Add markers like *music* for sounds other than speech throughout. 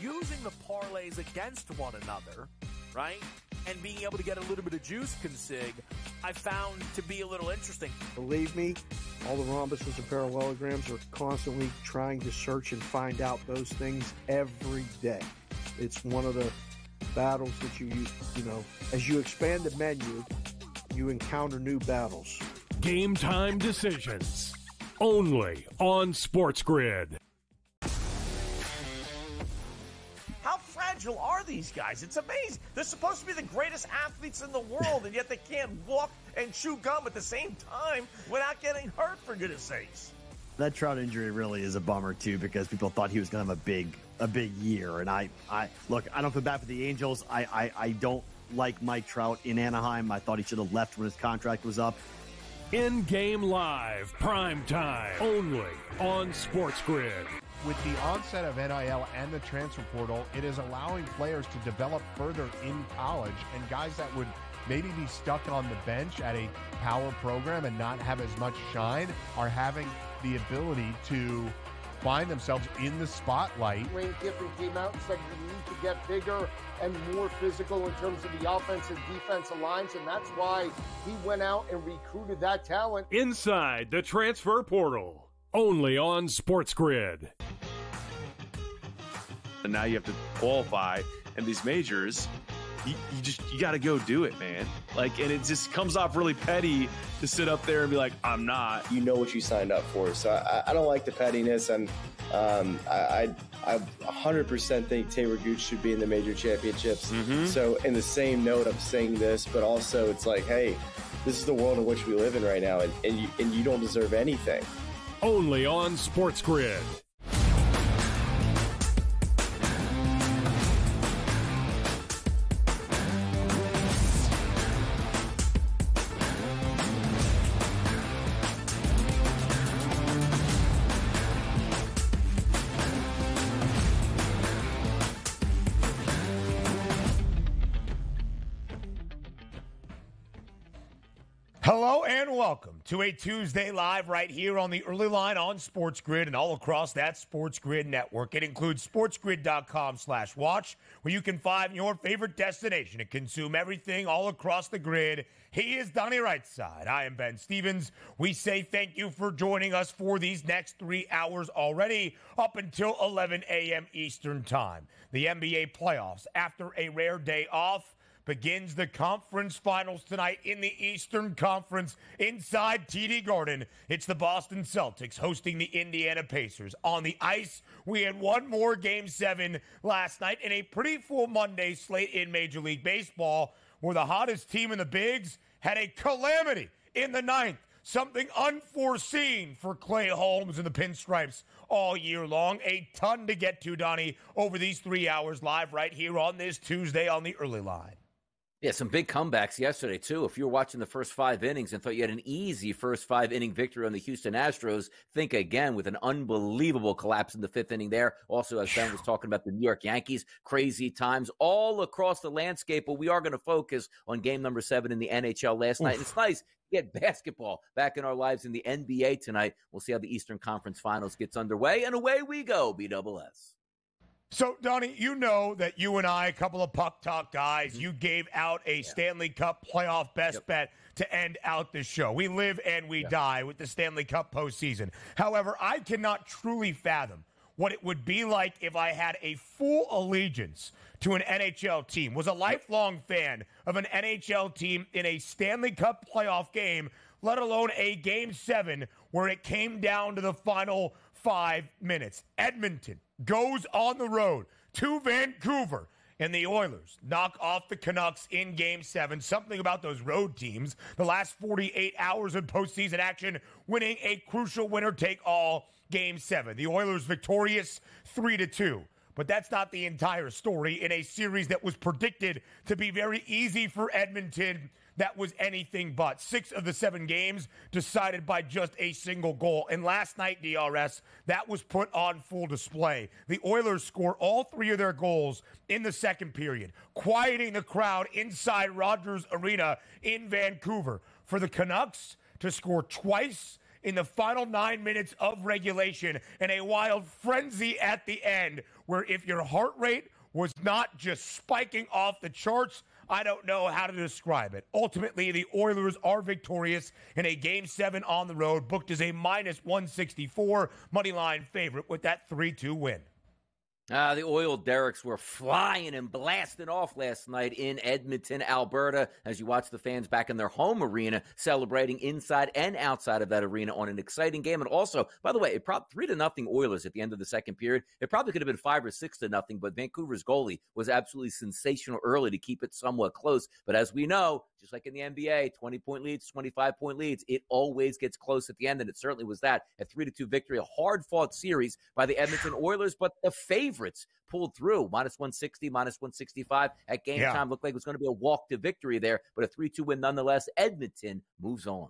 using the parlays against one another, right? And being able to get a little bit of juice consig, I found to be a little interesting. Believe me, all the rhombuses and parallelograms are constantly trying to search and find out those things every day. It's one of the battles that you use, you know, as you expand the menu, you encounter new battles. Game time decisions. Only on Sports Grid. How fragile are these guys? It's amazing. They're supposed to be the greatest athletes in the world, and yet they can't walk and chew gum at the same time without getting hurt, for goodness sakes. That Trout injury really is a bummer too, because people thought he was going to have a big, a big year. And I, I look, I don't feel bad for the Angels. I, I, I don't like Mike Trout in Anaheim. I thought he should have left when his contract was up. In game live, prime time, only on Sports Grid. With the onset of NIL and the transfer portal, it is allowing players to develop further in college, and guys that would maybe be stuck on the bench at a power program and not have as much shine are having the ability to find themselves in the spotlight. Lane Kiffin came out and said we need to get bigger and more physical in terms of the offensive defensive lines, and that's why he went out and recruited that talent. Inside the transfer portal, only on Sports Grid. And now you have to qualify, and these majors you, you just you got to go do it, man. Like, and it just comes off really petty to sit up there and be like, "I'm not." You know what you signed up for, so I, I don't like the pettiness, and um, I, I, 100% think Talor Gooch should be in the major championships. Mm-hmm. So, in the same note, I'm saying this, but also it's like, hey, this is the world in which we live in right now, and, and you and you don't deserve anything. Only on Sports to a Tuesday live right here on the early line on Sports Grid and all across that Sports Grid network. It includes sportsgrid.com slash watch, where you can find your favorite destination to consume everything all across the grid. He is Donnie Rightside. I am Ben Stevens. We say thank you for joining us for these next three hours already up until 11 a.m. Eastern Time. The NBA playoffs after a rare day off begins the conference finals tonight in the Eastern Conference inside TD Garden. It's the Boston Celtics hosting the Indiana Pacers. On the ice, we had one more game seven last night in a pretty full Monday slate in Major League Baseball, where the hottest team in the Bigs had a calamity in the ninth. Something unforeseen for Clay Holmes and the Pinstripes all year long. A ton to get to, Donnie, over these three hours live right here on this Tuesday on the early line. Yeah, some big comebacks yesterday, too. If you were watching the first five innings and thought you had an easy first five inning victory on the Houston Astros, think again with an unbelievable collapse in the fifth inning there. Also, as Ben was talking about the New York Yankees, crazy times all across the landscape. But we are going to focus on game number seven in the NHL last Oof. night. And it's nice to get basketball back in our lives in the NBA tonight. We'll see how the Eastern Conference Finals gets underway. And away we go, BWS. So, Donnie, you know that you and I, a couple of puck talk guys, mm-hmm. you gave out a yeah. Stanley Cup playoff best yep. bet to end out the show. We live and we die with the Stanley Cup postseason. However, I cannot truly fathom what it would be like if I had a full allegiance to an NHL team, was a lifelong fan of an NHL team in a Stanley Cup playoff game, let alone a game seven where it came down to the final five minutes. Edmonton goes on the road to Vancouver. And the Oilers knock off the Canucks in game seven. Something about those road teams. The last 48 hours of postseason action, winning a crucial winner take all game seven. The Oilers victorious 3 to 2. But that's not the entire story in a series that was predicted to be very easy for Edmonton that was anything but. Six of the seven games decided by just a single goal. And last night, DRS, that was put on full display. The Oilers score all three of their goals in the second period, quieting the crowd inside Rogers Arena in Vancouver. For the Canucks to score twice in the final nine minutes of regulation and a wild frenzy at the end where if your heart rate was not just spiking off the charts, I don't know how to describe it. Ultimately, the Oilers are victorious in a game seven on the road, booked as a minus 164 money line favorite with that 3 2 win. Uh, the oil derricks were flying and blasting off last night in Edmonton, Alberta, as you watch the fans back in their home arena celebrating inside and outside of that arena on an exciting game. And also, by the way, it probably three to nothing Oilers at the end of the second period. It probably could have been five or six to nothing, but Vancouver's goalie was absolutely sensational early to keep it somewhat close. But as we know, just like in the NBA, 20 point leads, 25 point leads, it always gets close at the end. And it certainly was that. A 3 to 2 victory, a hard fought series by the Edmonton Oilers, but the favorites pulled through minus 160, minus 165 at game Yeah. time. Looked like it was going to be a walk to victory there, but a 3 2 win nonetheless. Edmonton moves on.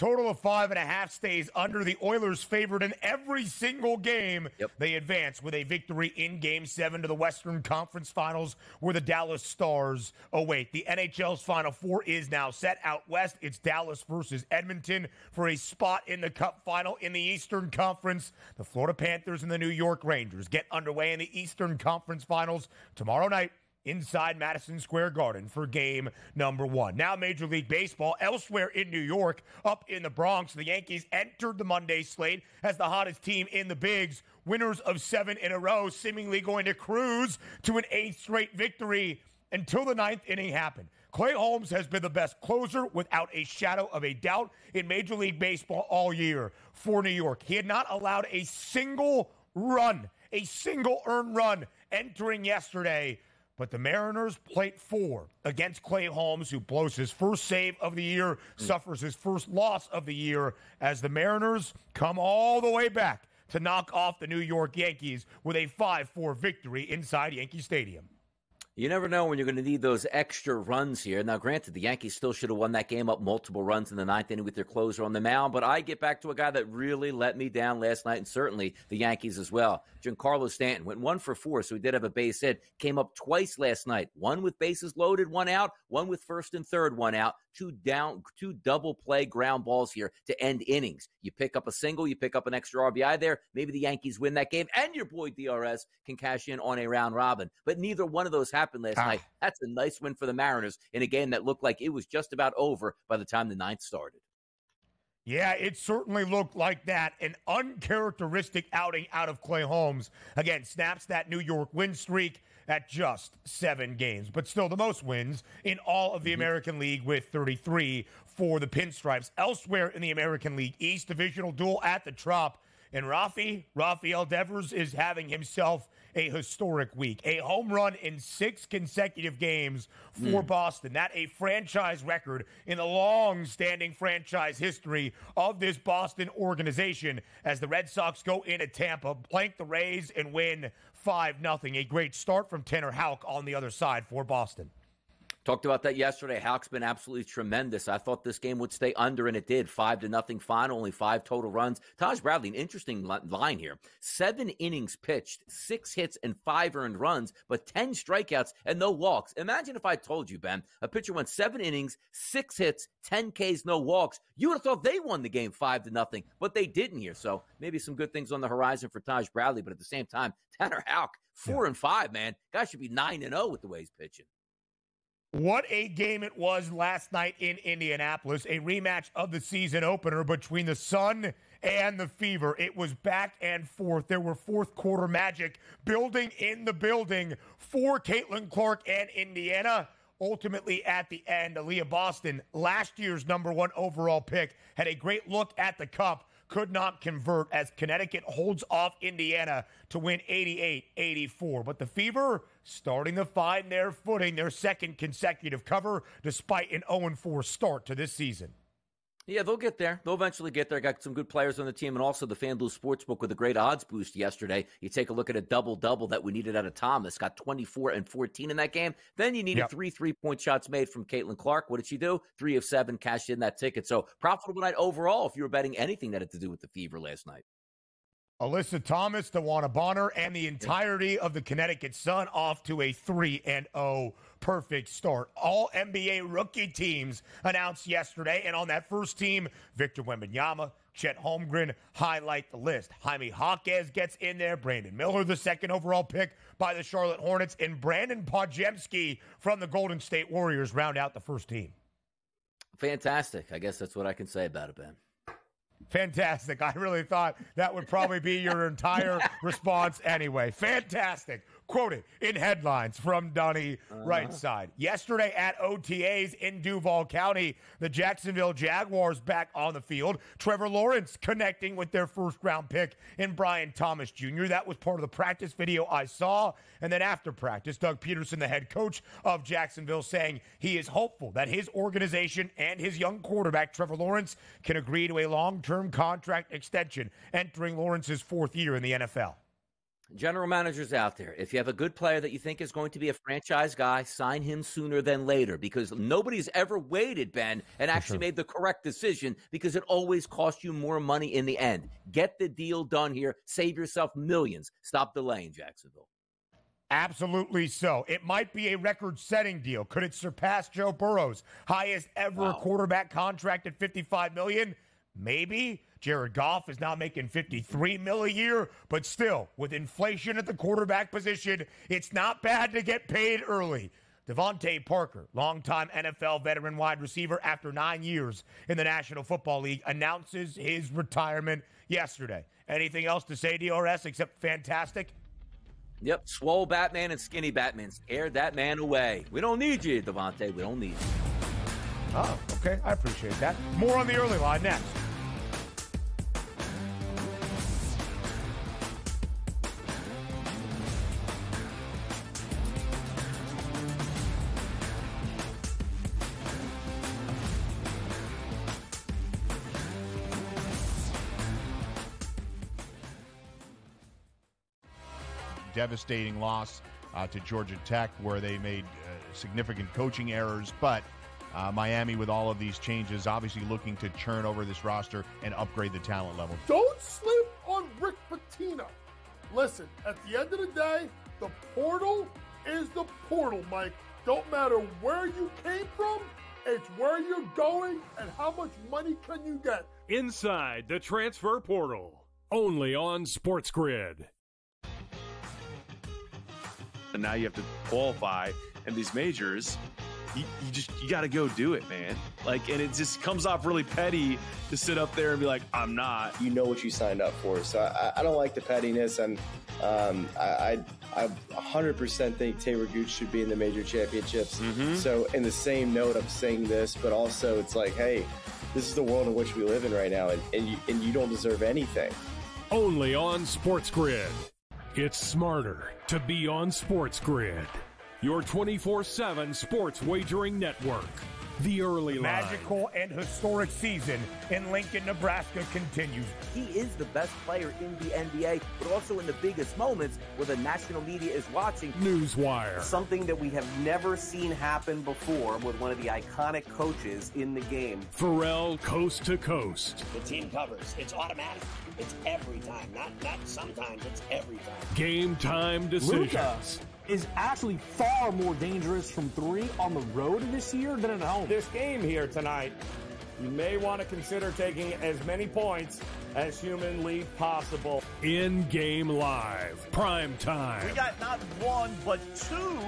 Total of five and a half stays under the Oilers' favored in every single game. Yep. They advance with a victory in Game Seven to the Western Conference Finals, where the Dallas Stars await. The NHL's Final Four is now set out west. It's Dallas versus Edmonton for a spot in the Cup Final in the Eastern Conference. The Florida Panthers and the New York Rangers get underway in the Eastern Conference Finals tomorrow night inside Madison Square Garden for game number one. Now, Major League Baseball elsewhere in New York, up in the Bronx, the Yankees entered the Monday slate as the hottest team in the Bigs, winners of seven in a row, seemingly going to cruise to an eighth straight victory until the ninth inning happened. Clay Holmes has been the best closer without a shadow of a doubt in Major League Baseball all year for New York. He had not allowed a single run, a single earned run entering yesterday. But the Mariners plate four against Clay Holmes, who blows his first save of the year, hmm. suffers his first loss of the year, as the Mariners come all the way back to knock off the New York Yankees with a 5 4 victory inside Yankee Stadium. You never know when you're going to need those extra runs here. Now, granted, the Yankees still should have won that game up multiple runs in the ninth inning with their closer on the mound, but I get back to a guy that really let me down last night, and certainly the Yankees as well. Giancarlo Stanton went one for four, so he did have a base hit. Came up twice last night, one with bases loaded, one out, one with first and third, one out. Two down, two double play ground balls here to end innings. You pick up a single, you pick up an extra RBI there. Maybe the Yankees win that game, and your boy DRS can cash in on a round robin. But neither one of those happened last Ah. night. That's a nice win for the Mariners in a game that looked like it was just about over by the time the ninth started. Yeah, it certainly looked like that. An uncharacteristic outing out of Clay Holmes. Again, snaps that New York win streak at just seven games, but still the most wins in all of the American League with 33 for the Pinstripes. Elsewhere in the American League East, divisional duel at the Trop. And Rafi, Rafael Devers is having himself a historic week. A home run in six consecutive games for hmm. Boston. That a franchise record in the long-standing franchise history of this Boston organization as the Red Sox go into Tampa, blank the Rays, and win 5 nothing. A great start from Tanner Houck on the other side for Boston. Talked about that yesterday. Houck's been absolutely tremendous. I thought this game would stay under, and it did. Five to nothing final, only five total runs. Taj Bradley, an interesting line here. Seven innings pitched, six hits, and five earned runs, but 10 strikeouts and no walks. Imagine if I told you, Ben, a pitcher went seven innings, six hits, 10 Ks, no walks. You would have thought they won the game five to nothing, but they didn't here. So maybe some good things on the horizon for Taj Bradley, but at the same time, Tanner Houck, four and five, man. Guy should be nine and zero with the way he's pitching. What a game it was last night in Indianapolis, a rematch of the season opener between the Sun and the Fever. It was back and forth. There were fourth quarter magic building in the building for Caitlin Clark and Indiana. Ultimately, at the end, Aaliyah Boston, last year's number one overall pick, had a great look at the cup, could not convert as Connecticut holds off Indiana to win 88 84. But the Fever starting to find their footing, their second consecutive cover, despite an 0 4 start to this season. Yeah, they'll get there. They'll eventually get there. Got some good players on the team, and also the FanDuel Sportsbook with a great odds boost yesterday. You take a look at a double double that we needed out of Thomas. Got 24 and 14 in that game. Then you needed Yep. three three point shots made from Caitlin Clark. What did she do? Three of seven cashed in that ticket. So profitable night overall if you were betting anything that had to do with the Fever last night. Alyssa Thomas, DeWanna Bonner, and the entirety of the Connecticut Sun off to a 3 and 0 perfect start. All NBA rookie teams announced yesterday, and on that first team, Victor Wembanyama, Chet Holmgren highlight the list. Jaime Jaquez gets in there, Brandon Miller, the second overall pick by the Charlotte Hornets, and Brandin Podziemski from the Golden State Warriors round out the first team. Fantastic. I guess that's what I can say about it, Ben. Fantastic. I really thought that would probably be your *laughs* entire response anyway. Fantastic quoted in headlines from Donnie uh-huh. right side. Yesterday at OTAs in Duval County, the Jacksonville Jaguars back on the field. Trevor Lawrence connecting with their first round pick in Brian Thomas Jr. That was part of the practice video I saw. And then after practice, Doug Pederson, the head coach of Jacksonville, saying he is hopeful that his organization and his young quarterback, Trevor Lawrence, can agree to a long term contract extension entering Lawrence's fourth year in the NFL. General managers out there, if you have a good player that you think is going to be a franchise guy, sign him sooner than later because nobody's ever waited, Ben, and actually sure. made the correct decision because it always costs you more money in the end. Get the deal done here. Save yourself millions. Stop delaying, Jacksonville. Absolutely so. It might be a record setting deal. Could it surpass Joe Burrow's highest ever wow. quarterback contract at 55 million? Maybe. Jared Goff is now making 53 mil a year, but still, with inflation at the quarterback position, it's not bad to get paid early. DeVante Parker, longtime NFL veteran wide receiver after nine years in the National Football League, announces his retirement yesterday. Anything else to say, DRS, except fantastic? Yep, swole Batman and skinny Batman scared that man away. We don't need you, DeVante. We don't need you. Oh, okay. I appreciate that. More on the early line next. devastating loss uh, to Georgia Tech, where they made uh, significant coaching errors. But uh, Miami, with all of these changes, obviously looking to churn over this roster and upgrade the talent level. Don't sleep on Rick Pitino. Listen, at the end of the day, the portal is the portal, Mike. Don't matter where you came from, it's where you're going and how much money can you get. Inside the transfer portal, only on Sports Grid and now you have to qualify. in these majors, you, you just you got to go do it, man. Like, and it just comes off really petty to sit up there and be like, "I'm not." You know what you signed up for, so I, I don't like the pettiness, and um, I, I, I 100% think Talor Gooch should be in the major championships. Mm-hmm. So, in the same note, I'm saying this, but also it's like, hey, this is the world in which we live in right now, and, and you and you don't deserve anything. Only on Sports Grid. It's smarter to be on Sports Grid, your 24 7 sports wagering network. The early the magical and historic season in Lincoln, Nebraska continues. He is the best player in the NBA, but also in the biggest moments where the national media is watching. Newswire. Something that we have never seen happen before with one of the iconic coaches in the game. Ferrall coast to coast. The team covers. It's automatic. It's every time. Not not sometimes, it's every time. Game time decisions. Luka is actually far more dangerous from three on the road this year than at home. This game here tonight, you may want to consider taking as many points as humanly possible. In game live, prime time. We got not one, but two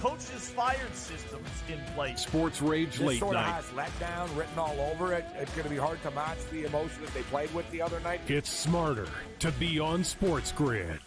coaches fired systems in place. Sports Rage this late sort night. Of has letdown written all over it. It's going to be hard to match the emotion that they played with the other night. It's smarter to be on Sports Grid.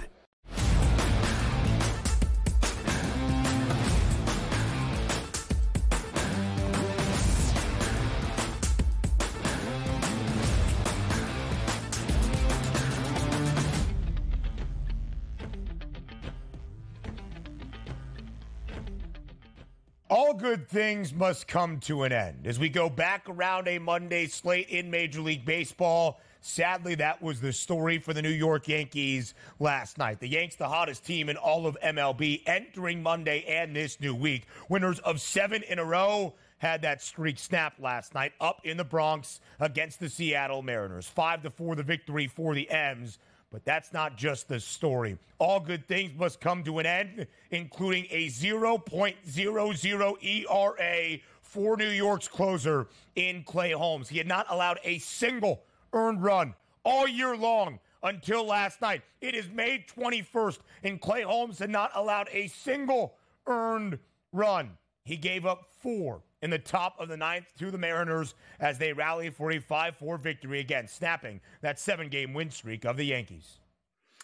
Good things must come to an end. As we go back around a Monday slate in Major League Baseball, sadly, that was the story for the New York Yankees last night. The Yanks, the hottest team in all of MLB, entering Monday and this new week. Winners of seven in a row had that streak snapped last night up in the Bronx against the Seattle Mariners. Five to four, the victory for the M's. But that's not just the story. All good things must come to an end, including a 0.00 ERA for New York's closer in Clay Holmes. He had not allowed a single earned run all year long until last night. It is May 21st, and Clay Holmes had not allowed a single earned run. He gave up four in the top of the ninth to the Mariners as they rally for a 5 4 victory again, snapping that seven game win streak of the Yankees.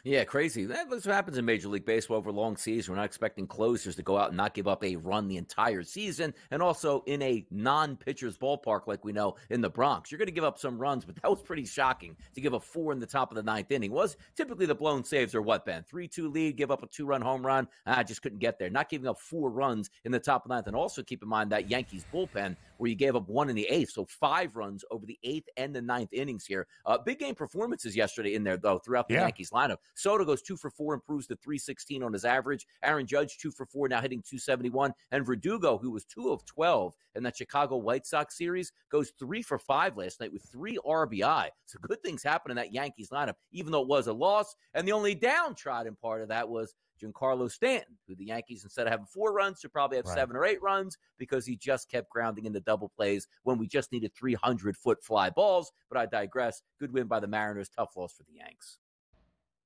Yeah, crazy. That's what happens in Major League Baseball over long season. We're not expecting closers to go out and not give up a run the entire season. And also in a non pitcher's ballpark, like we know in the Bronx, you're going to give up some runs, but that was pretty shocking to give up four in the top of the ninth inning. Was typically the blown saves are what, Ben? 3 2 lead, give up a two run home run. I just couldn't get there. Not giving up four runs in the top of the ninth. And also keep in mind that Yankees bullpen where you gave up one in the eighth, so five runs over the eighth and the ninth innings here. Uh, big game performances yesterday in there, though, throughout the yeah. Yankees lineup. Soto goes two for four, improves to 316 on his average. Aaron Judge, two for four, now hitting 271. And Verdugo, who was two of 12 in that Chicago White Sox series, goes three for five last night with three RBI. So good things happen in that Yankees lineup, even though it was a loss. And the only downtrodden part of that was Giancarlo Stanton, who the Yankees, instead of having four runs, should probably have right. seven or eight runs because he just kept grounding into double plays when we just needed 300 foot fly balls. But I digress. Good win by the Mariners. Tough loss for the Yanks.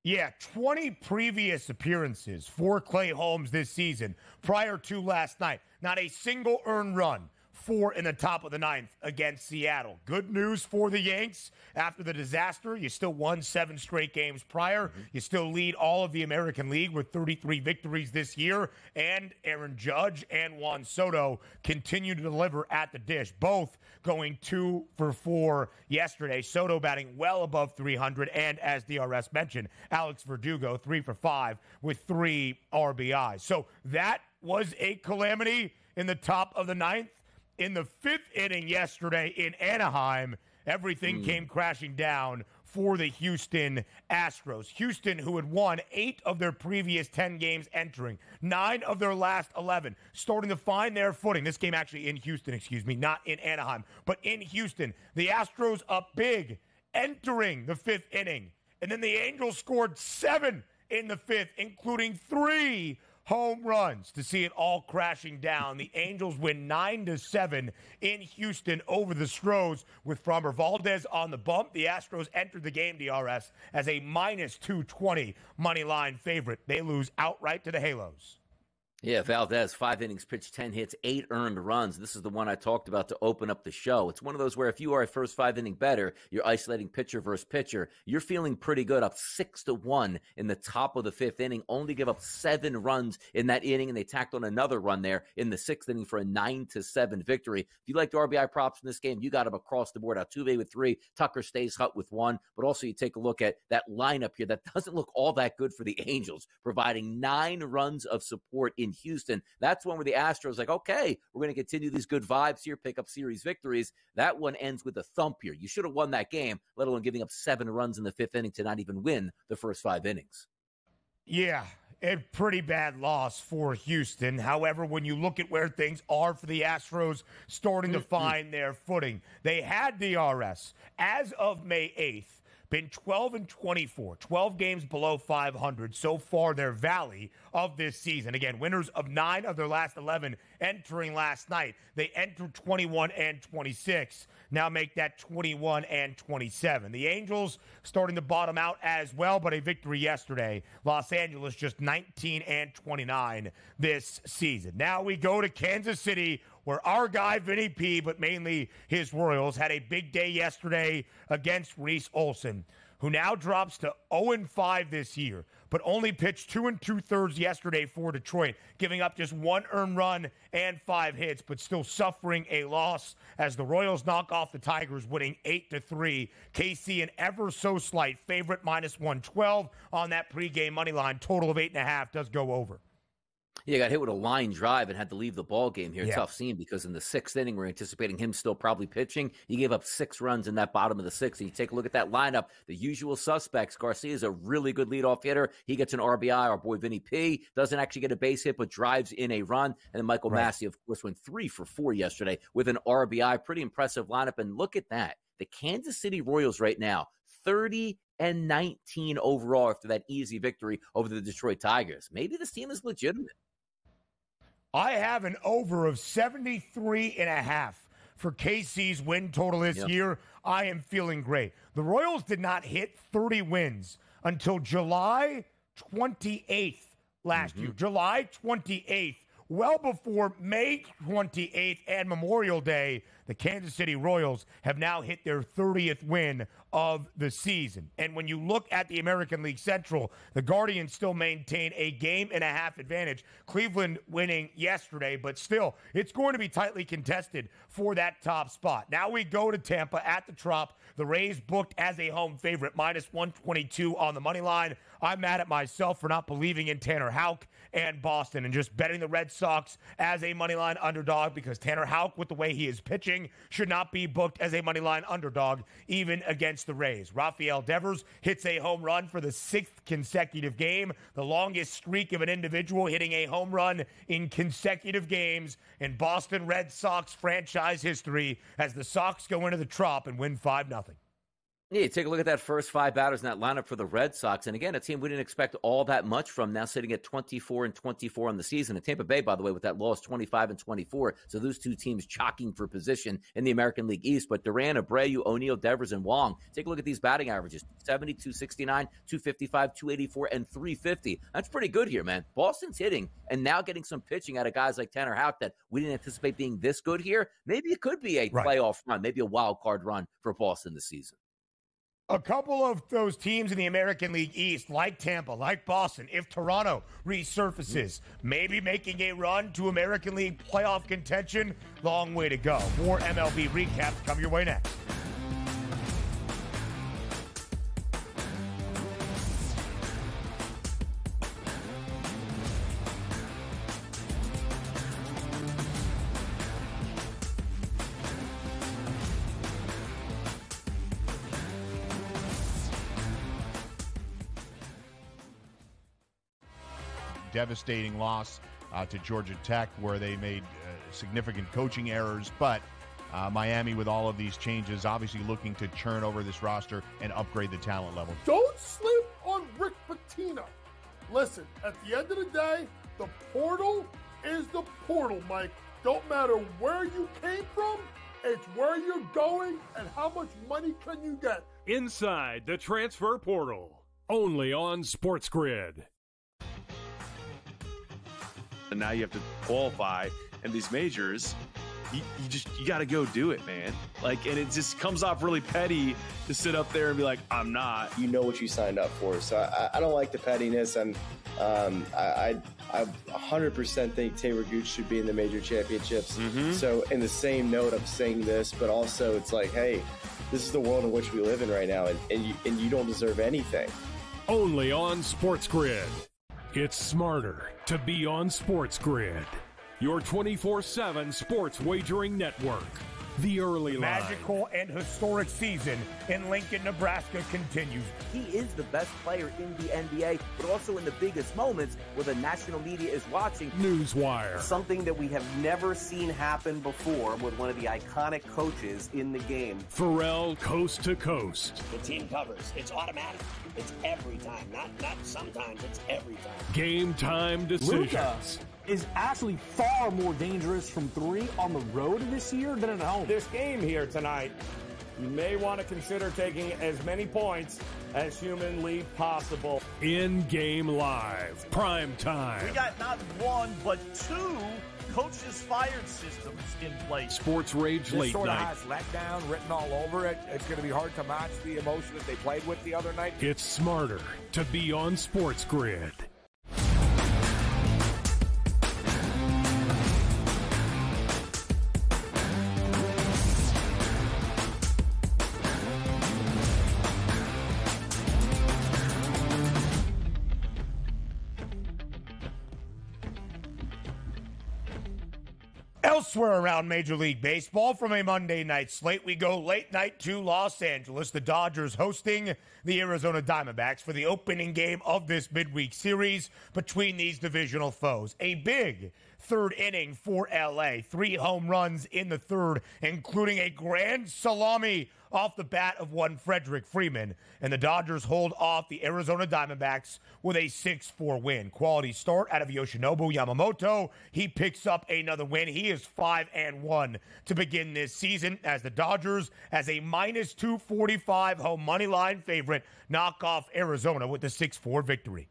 Yeah, 20 previous appearances for Clay Holmes this season prior to last night. Not a single earned run four in the top of the ninth against Seattle. Good news for the Yanks. After the disaster, you still won seven straight games prior. Mm-hmm. You still lead all of the American League with 33 victories this year. And Aaron Judge and Juan Soto continue to deliver at the dish, both going two for four yesterday. Soto batting well above 300. And as DRS mentioned, Alex Verdugo, three for five with three RBIs. So that was a calamity in the top of the ninth in the fifth inning yesterday in Anaheim, everything mm. came crashing down for the Houston Astros. Houston, who had won eight of their previous 10 games entering, nine of their last 11, starting to find their footing. This game actually in Houston, excuse me, not in Anaheim, but in Houston. The Astros up big entering the fifth inning. And then the Angels scored seven in the fifth, including three home runs to see it all crashing down. The Angels win 9 to 7 in Houston over the Stros with Framber Valdez on the bump. The Astros entered the game DRS as a minus 220 money line favorite. They lose outright to the Halos. Yeah, Valdez, five innings, pitched 10 hits, eight earned runs. This is the one I talked about to open up the show. It's one of those where if you are a first five inning better, you're isolating pitcher versus pitcher. You're feeling pretty good up six to one in the top of the fifth inning, only give up seven runs in that inning, and they tacked on another run there in the sixth inning for a nine to seven victory. If you like the RBI props in this game, you got them across the board. Altuve with three, Tucker stays hut with one, but also you take a look at that lineup here that *laughs* doesn't look all that good for the Angels, providing nine runs of support in in Houston. That's one where the Astros like, okay, we're going to continue these good vibes here, pick up series victories. That one ends with a thump here. You should have won that game, let alone giving up seven runs in the fifth inning to not even win the first five innings. Yeah, a pretty bad loss for Houston. However, when you look at where things are for the Astros starting to mm-hmm. find their footing, they had the DRS as of May 8th been 12 and 24, 12 games below 500 so far their valley of this season. Again, winners of 9 of their last 11 entering last night. They entered 21 and 26. Now make that 21 and 27. The Angels starting to bottom out as well, but a victory yesterday. Los Angeles just 19 and 29 this season. Now we go to Kansas City where our guy Vinny P, but mainly his Royals, had a big day yesterday against Reese Olson, who now drops to 0 5 this year, but only pitched two and two thirds yesterday for Detroit, giving up just one earned run and five hits, but still suffering a loss as the Royals knock off the Tigers, winning eight to three. KC an ever so slight favorite, minus 112 on that pregame money line. Total of eight and a half does go over. Yeah, got hit with a line drive and had to leave the ball game here. Yeah. Tough scene because in the sixth inning, we're anticipating him still probably pitching. He gave up six runs in that bottom of the sixth. And you take a look at that lineup, the usual suspects. Garcia is a really good leadoff hitter. He gets an RBI. Our boy Vinny P doesn't actually get a base hit, but drives in a run. And then Michael right. Massey, of course, went three for four yesterday with an RBI. Pretty impressive lineup. And look at that. The Kansas City Royals right now, 30 and 19 overall after that easy victory over the Detroit Tigers. Maybe this team is legitimate. I have an over of 73 and a half for KC's win total this Yep. year. I am feeling great. The Royals did not hit 30 wins until July 28th last mm-hmm. year. July 28th, well before May 28th and Memorial Day, the Kansas City Royals have now hit their 30th win of the season. And when you look at the American League Central, the Guardians still maintain a game and a half advantage. Cleveland winning yesterday, but still, it's going to be tightly contested for that top spot. Now we go to Tampa at the Trop. The Rays booked as a home favorite, minus 122 on the money line. I'm mad at myself for not believing in Tanner Houck and Boston and just betting the Red Sox as a money line underdog because Tanner Houck, with the way he is pitching, should not be booked as a money line underdog even against the Rays. Rafael Devers hits a home run for the sixth consecutive game, the longest streak of an individual hitting a home run in consecutive games in Boston Red Sox franchise history as the Sox go into the Trop and win 5 0. Yeah, take a look at that first five batters in that lineup for the Red Sox. And again, a team we didn't expect all that much from, now sitting at 24 and 24 on the season. And Tampa Bay, by the way, with that loss, 25 and 24. So those two teams jockeying for position in the American League East. But Duran, Abreu, O'Neill, Devers, and Wong. Take a look at these batting averages 70, 269, 255, 284, and 350. That's pretty good here, man. Boston's hitting and now getting some pitching out of guys like Tanner Houck that we didn't anticipate being this good here. Maybe it could be a Right. playoff run, maybe a wild card run for Boston this season. A couple of those teams in the American League East, like Tampa, like Boston, if Toronto resurfaces, maybe making a run to American League playoff contention, long way to go. More MLB recaps come your way next. Devastating loss uh, to Georgia Tech, where they made uh, significant coaching errors. But uh, Miami, with all of these changes, obviously looking to churn over this roster and upgrade the talent level. Don't sleep on Rick Pitino. Listen, at the end of the day, the portal is the portal, Mike. Don't matter where you came from, it's where you're going and how much money can you get. Inside the transfer portal. Only on Sports Grid. And now you have to qualify and these majors you, you just you got to go do it man like and it just comes off really petty to sit up there and be like i'm not you know what you signed up for. So I, I don't like the pettiness, and um, I, I, I 100% think Talor Gooch should be in the major championships. So in the same note, I'm saying this, but also it's like, hey, this is the world in which we live in right now, and, and you and you don't deserve anything. Only on Sports Grid. It's smarter to be on Sports Grid. Your 24 7 sports wagering network. The early line. Magical and historic season in Lincoln, Nebraska continues. He is the best player in the NBA, but also in the biggest moments where the national media is watching. Newswire. Something that we have never seen happen before with one of the iconic coaches in the game. Ferrall Coast to Coast. The team covers. It's automatic. It's every time. Not not sometimes. It's every time. Game time Luka decisions. Is actually far more dangerous from three on the road this year than at home. This game here tonight, you may want to consider taking as many points as humanly possible. In game live. Prime time. We got not one, but two coaches fired systems in place. Sports Rage This Late sort of Night. has letdown written all over it. It's going to be hard to match the emotion that they played with the other night. It's smarter to be on Sports Grid. Elsewhere around Major League Baseball, from a Monday night slate, we go late night to Los Angeles. The Dodgers hosting the Arizona Diamondbacks for the opening game of this midweek series between these divisional foes. A big third inning for LA. Three home runs in the third, including a grand salami off the bat of one Frederick Freeman, and the Dodgers hold off the Arizona Diamondbacks with a 6 4 win. Quality start out of Yoshinobu Yamamoto. He picks up another win. He is 5 and 1 to begin this season as the Dodgers, as a minus 245 home money line favorite, knock off Arizona with the 6 4 victory.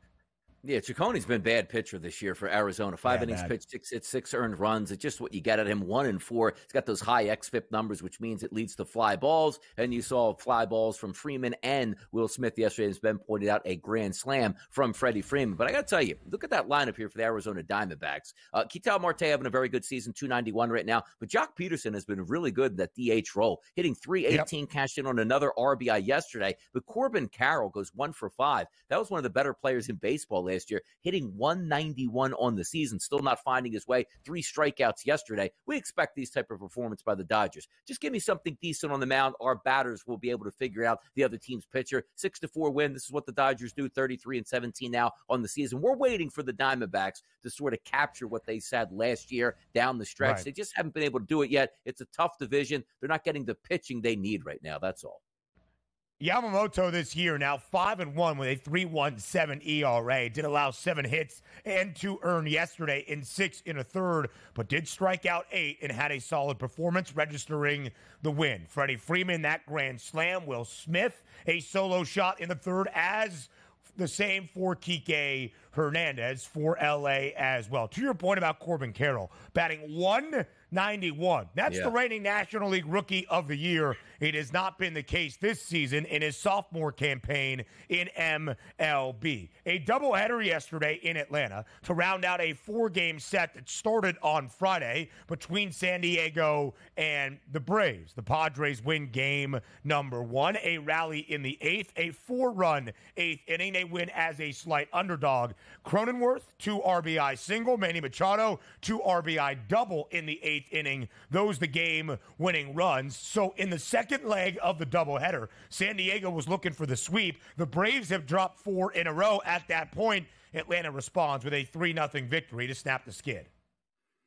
Yeah, Cecconi's been bad pitcher this year for Arizona. Five Yeah, innings bad. pitched, six hits, six earned runs. It's just what you get at him. One and four. He's got those high xFIP numbers, which means it leads to fly balls. And you saw fly balls from Freeman and Will Smith yesterday. As Ben pointed out, a grand slam from Freddie Freeman. But I got to tell you, look at that lineup here for the Arizona Diamondbacks. Uh, Ketel Marte having a very good season, 291 right now. But Joc Pederson has been really good in that DH role, hitting 318, cashed in on another RBI yesterday. But Corbin Carroll goes one for five. That was one of the better players in baseball last year, hitting 191 on the season, still not finding his way. Three strikeouts yesterday. We expect these type of performance by the Dodgers. Just give me something decent on the mound. Our batters will be able to figure out the other team's pitcher. Six to four win. This is what the Dodgers do. 33 and 17 now on the season. We're waiting for the Diamondbacks to sort of capture what they said last year down the stretch. Right. They just haven't been able to do it yet. It's a tough division. They're not getting the pitching they need right now. That's all. Yamamoto this year now five and one with a three one seven ERA. Did allow seven hits and two earned yesterday in six in a third, but did strike out eight and had a solid performance, registering the win. Freddie Freeman that grand slam. Will Smith a solo shot in the third as the same for Kike Hernandez for LA as well. To your point about Corbin Carroll, batting 191. That's Yeah. the reigning National League Rookie of the Year. It has not been the case this season in his sophomore campaign in MLB. A doubleheader yesterday in Atlanta to round out a four game set that started on Friday between San Diego and the Braves. The Padres win game number one, a rally in the eighth, a four run eighth inning. They win as a slight underdog. Cronenworth, two RBI single. Manny Machado, two RBI double in the eighth inning. Those the game winning runs. So in the second leg of the doubleheader, San Diego was looking for the sweep. The Braves have dropped four in a row at that point. Atlanta responds with a 3 0 victory to snap the skid.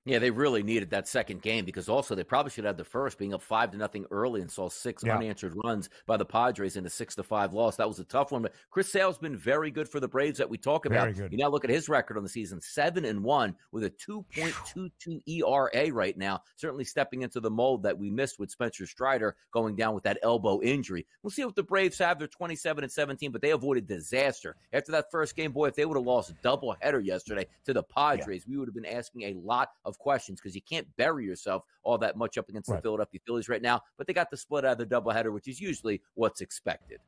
Yeah, they really needed that second game because also they probably should have the first, being up five to nothing early and saw six Yeah. unanswered runs by the Padres in a six to five loss. That was a tough one. But Chris Sale's been very good for the Braves that we talk about. Very good. You now look at his record on the season, seven and one with a two point two two ERA right now. Certainly stepping into the mold that we missed with Spencer Strider going down with that elbow injury. We'll see what the Braves have. They're twenty seven and seventeen, but they avoided disaster after that first game. Boy, if they would have lost a double header yesterday to the Padres, we would have been asking a lot of questions because you can't bury yourself all that much up against the Philadelphia Phillies right now. But they got the split out of the doubleheader, which is usually what's expected.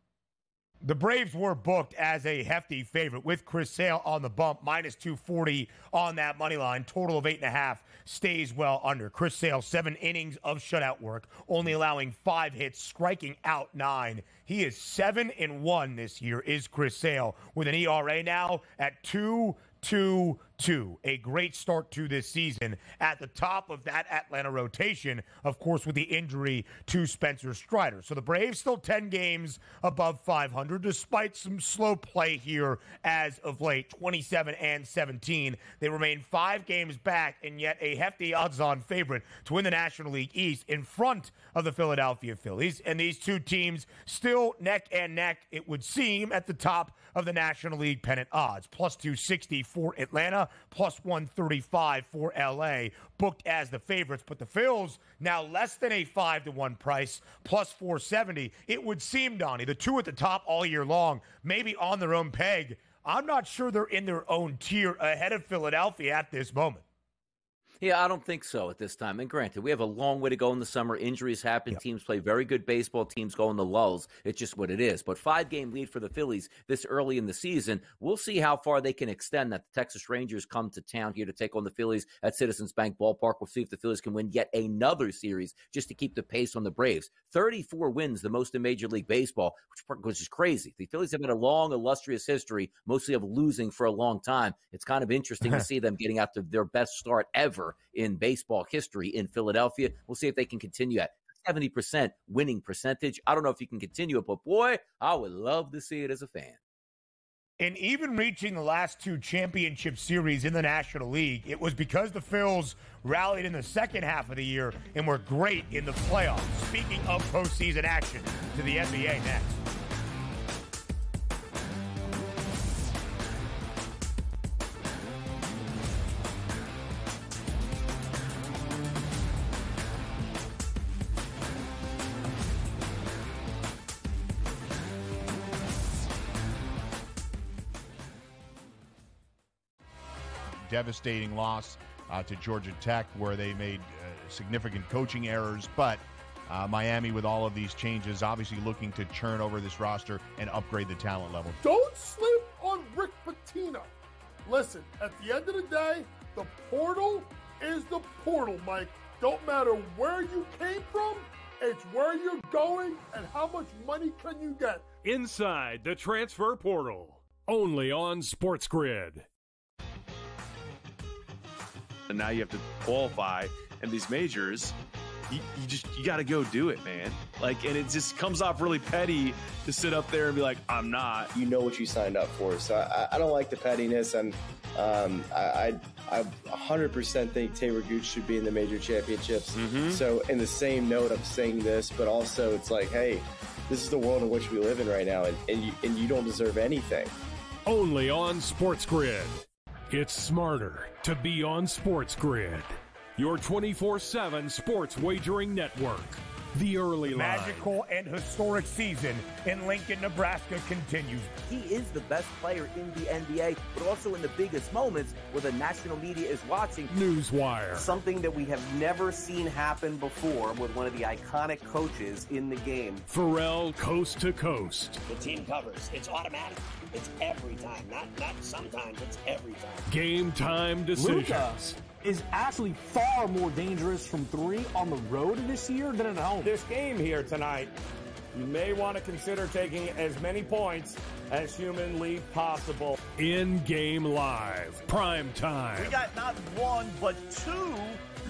The Braves were booked as a hefty favorite with Chris Sale on the bump, minus 240 on that money line. Total of eight and a half stays well under. Chris Sale, seven innings of shutout work, only mm. allowing five hits, striking out nine. He is seven and one this year, is Chris Sale, with an ERA now at two. 2 2. A great start to this season at the top of that Atlanta rotation, of course, with the injury to Spencer Strider. So the Braves still 10 games above 500, despite some slow play here as of late 27 and 17. They remain five games back, and yet a hefty odds on favorite to win the National League East in front of the Philadelphia Phillies. And these two teams still neck and neck, it would seem, at the top of the National League pennant odds. Plus 260 for Atlanta, plus 135 for LA, booked as the favorites. But the Phils now less than a 5 to 1 price, plus 470. It would seem, Donnie, the two at the top all year long, maybe on their own peg. I'm not sure they're in their own tier ahead of Philadelphia at this moment. Yeah, I don't think so at this time. And granted, we have a long way to go in the summer. Injuries happen. Teams play very good baseball. Teams go in the lulls. It's just what it is. But five game lead for the Phillies this early in the season. We'll see how far they can extend that. The Texas Rangers come to town here to take on the Phillies at Citizens Bank Ballpark. We'll see if the Phillies can win yet another series just to keep the pace on the Braves. 34 wins, the most in Major League Baseball, which, which is crazy. The Phillies have had a long, illustrious history, mostly of losing for a long time. It's kind of interesting to *laughs* see them getting out to their best start ever in baseball history in Philadelphia. We'll see if they can continue at 70% winning percentage. I don't know if you can continue it, but boy, I would love to see it as a fan. And even reaching the last two championship series in the National League, it was because the Phils rallied in the second half of the year and were great in the playoffs. Speaking of postseason action, to the NBA next. Devastating loss uh, to Georgia Tech, where they made uh, significant coaching errors. But uh, Miami, with all of these changes, obviously looking to churn over this roster and upgrade the talent level. Don't sleep on Rick Pitino. Listen, at the end of the day, the portal is the portal, Mike. Don't matter where you came from, it's where you're going and how much money can you get. Inside the transfer portal, only on Sports Grid and now you have to qualify and these majors you, you just you got to go do it man like and it just comes off really petty to sit up there and be like i'm not you know what you signed up for so i, I don't like the pettiness and um, I, I, I 100% think Talor Gooch should be in the major championships. Mm-hmm. So, in the same note, I'm saying this, but also it's like, hey, this is the world in which we live in right now, and, and, you, and you don't deserve anything. Only on Sports Grid. It's smarter to be on Sports Grid, your 24 7 sports wagering network. The early the magical and historic season in Lincoln, Nebraska continues. He is the best player in the NBA, but also in the biggest moments where the national media is watching. Newswire. Something that we have never seen happen before with one of the iconic coaches in the game. Ferrall coast to coast. The team covers. It's automatic. It's every time. Not not sometimes. It's every time. Game time decisions. Luka is actually far more dangerous from three on the road this year than at home. This game here tonight, you may want to consider taking as many points as humanly possible. In game live, prime time. We got not one, but two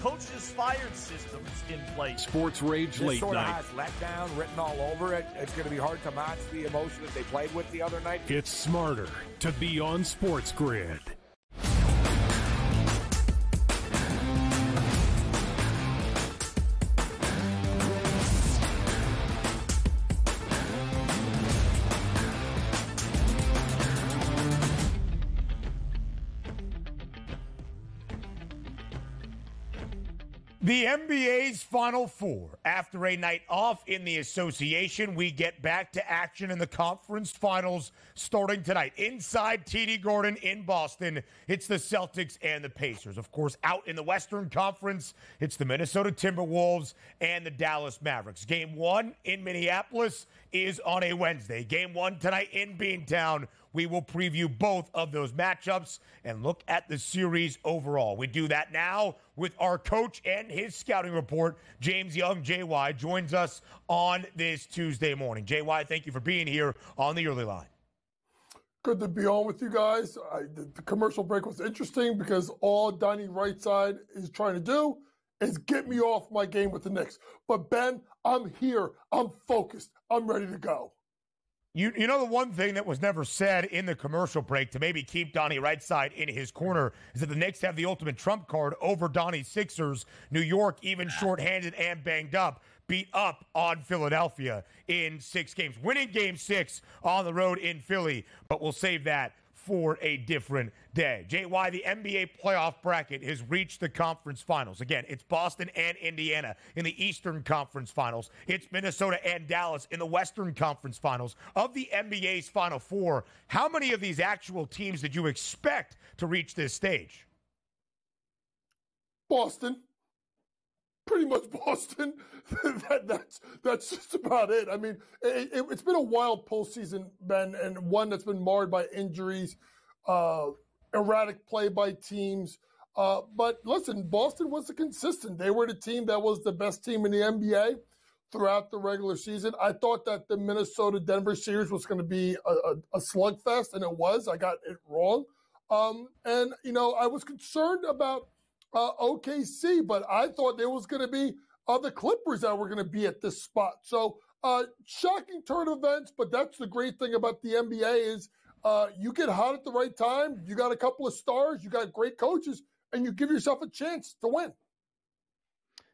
coaches fired systems in place. Sports Rage this late sort night. Of has letdown written all over it. It's going to be hard to match the emotion that they played with the other night. It's smarter to be on Sports Grid. The NBA's Final Four. After a night off in the association, we get back to action in the conference finals starting tonight. Inside TD Garden in Boston, it's the Celtics and the Pacers. Of course, out in the Western Conference, it's the Minnesota Timberwolves and the Dallas Mavericks. Game one in Minneapolis is on a Wednesday. Game one tonight in Beantown we will preview both of those matchups and look at the series overall. We do that now with our coach and his scouting report. James Young, JY, joins us on this Tuesday morning. JY, thank you for being here on the early line. Good to be on with you guys. I, the, the commercial break was interesting because all Donnie Rightside is trying to do is get me off my game with the Knicks. But Ben, I'm here. I'm focused. I'm ready to go. You, you know the one thing that was never said in the commercial break to maybe keep Donnie Rightside in his corner is that the Knicks have the ultimate trump card over Donnie's Sixers. New York, even shorthanded and banged up, beat up on Philadelphia in six games, winning game six on the road in Philly. But we'll save that for a different day. JY, the NBA playoff bracket has reached the conference finals. Again, it's Boston and Indiana in the Eastern Conference finals. It's Minnesota and Dallas in the Western Conference finals. Of the NBA's final four, how many of these actual teams did you expect to reach this stage? Boston. Pretty much Boston. *laughs* that, that's that's just about it. I mean, it, it, it's been a wild postseason, Ben, and one that's been marred by injuries, uh, erratic play by teams. Uh, but listen, Boston was consistent. They were the team that was the best team in the NBA throughout the regular season. I thought that the Minnesota Denver series was going to be a, a, a, slugfest, and it was. I got it wrong. Um, and, you know, I was concerned about uh, OKC, but I thought there was going to be other Clippers that were going to be at this spot. So, uh, shocking turn of events, but that's the great thing about the NBA is Uh, you get hot at the right time. You got a couple of stars. You got great coaches, and you give yourself a chance to win.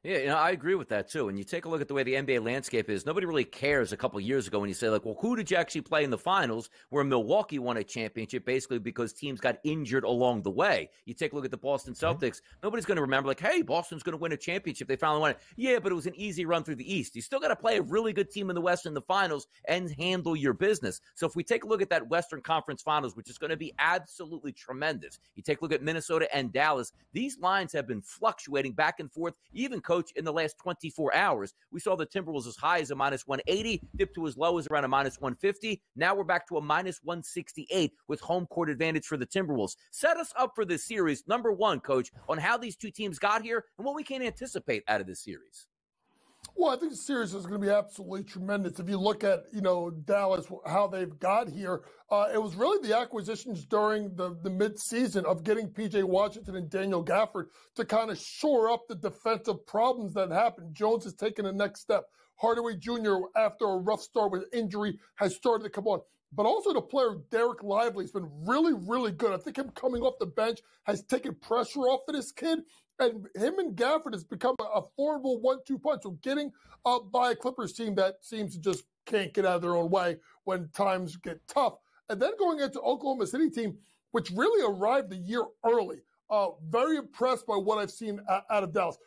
Yeah, you know, I agree with that too. And you take a look at the way the NBA landscape is, nobody really cares a couple years ago when you say, like, well, who did you actually play in the finals where Milwaukee won a championship basically because teams got injured along the way? You take a look at the Boston Celtics, mm-hmm. nobody's going to remember, like, hey, Boston's going to win a championship. They finally won it. Yeah, but it was an easy run through the East. You still got to play a really good team in the West in the finals and handle your business. So if we take a look at that Western Conference finals, which is going to be absolutely tremendous, you take a look at Minnesota and Dallas, these lines have been fluctuating back and forth, even coach in the last 24 hours. We saw the Timberwolves as high as a minus 180, dip to as low as around a minus 150. Now we're back to a minus 168 with home court advantage for the Timberwolves. Set us up for this series, number one, coach, on how these two teams got here and what we can anticipate out of this series. Well, I think the series is going to be absolutely tremendous. If you look at, you know, Dallas, how they've got here, uh, it was really the acquisitions during the, the midseason of getting PJ Washington and Daniel Gafford to kind of shore up the defensive problems that happened. Jones has taken the next step. Hardaway Jr., after a rough start with injury, has started to come on. But also the player Dereck Lively has been really, really good. I think him coming off the bench has taken pressure off of this kid. And him and Gafford has become a formidable one-two punch. So getting up by a Clippers team that seems to just can't get out of their own way when times get tough. And then going into Oklahoma City team, which really arrived a year early. Uh, very impressed by what I've seen out of Dallas.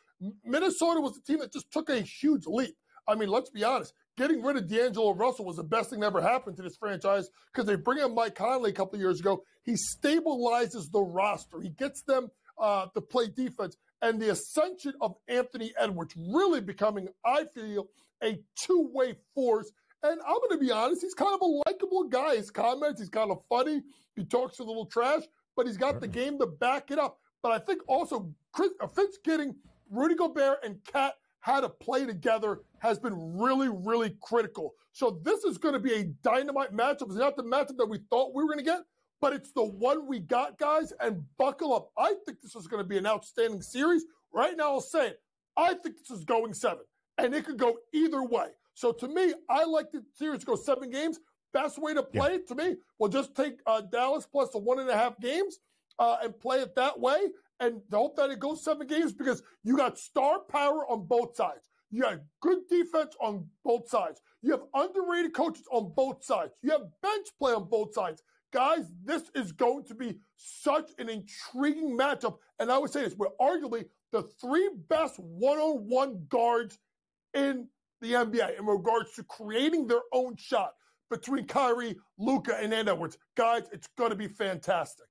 Minnesota was the team that just took a huge leap. I mean, let's be honest. Getting rid of D'Angelo Russell was the best thing that ever happened to this franchise because they bring in Mike Conley a couple years ago. He stabilizes the roster. He gets them – uh, to play defense. And the ascension of Anthony Edwards really becoming, I feel, a two way force. And I'm going to be honest, he's kind of a likable guy. His comments, he's kind of funny. He talks a little trash, but he's got the game to back it up. But I think also Chris, uh, Fitz getting Rudy Gobert and KAT how to play together has been really, really critical. So this is going to be a dynamite matchup. It's not the matchup that we thought we were going to get, but it's the one we got, guys, and buckle up. I think this is going to be an outstanding series. Right now, I'll say it. I think this is going seven, and it could go either way. So to me, I like the series to go seven games. Best way to play yeah. it to me, we'll just take uh, Dallas plus the one and a half games uh, and play it that way and hope that it goes seven games because you got star power on both sides. You got good defense on both sides. You have underrated coaches on both sides. You have bench play on both sides. Guys, this is going to be such an intriguing matchup. And I would say this, we're arguably the three best one on one guards in the NBA in regards to creating their own shot between Kyrie, Luka, and Edwards. Guys, it's going to be fantastic.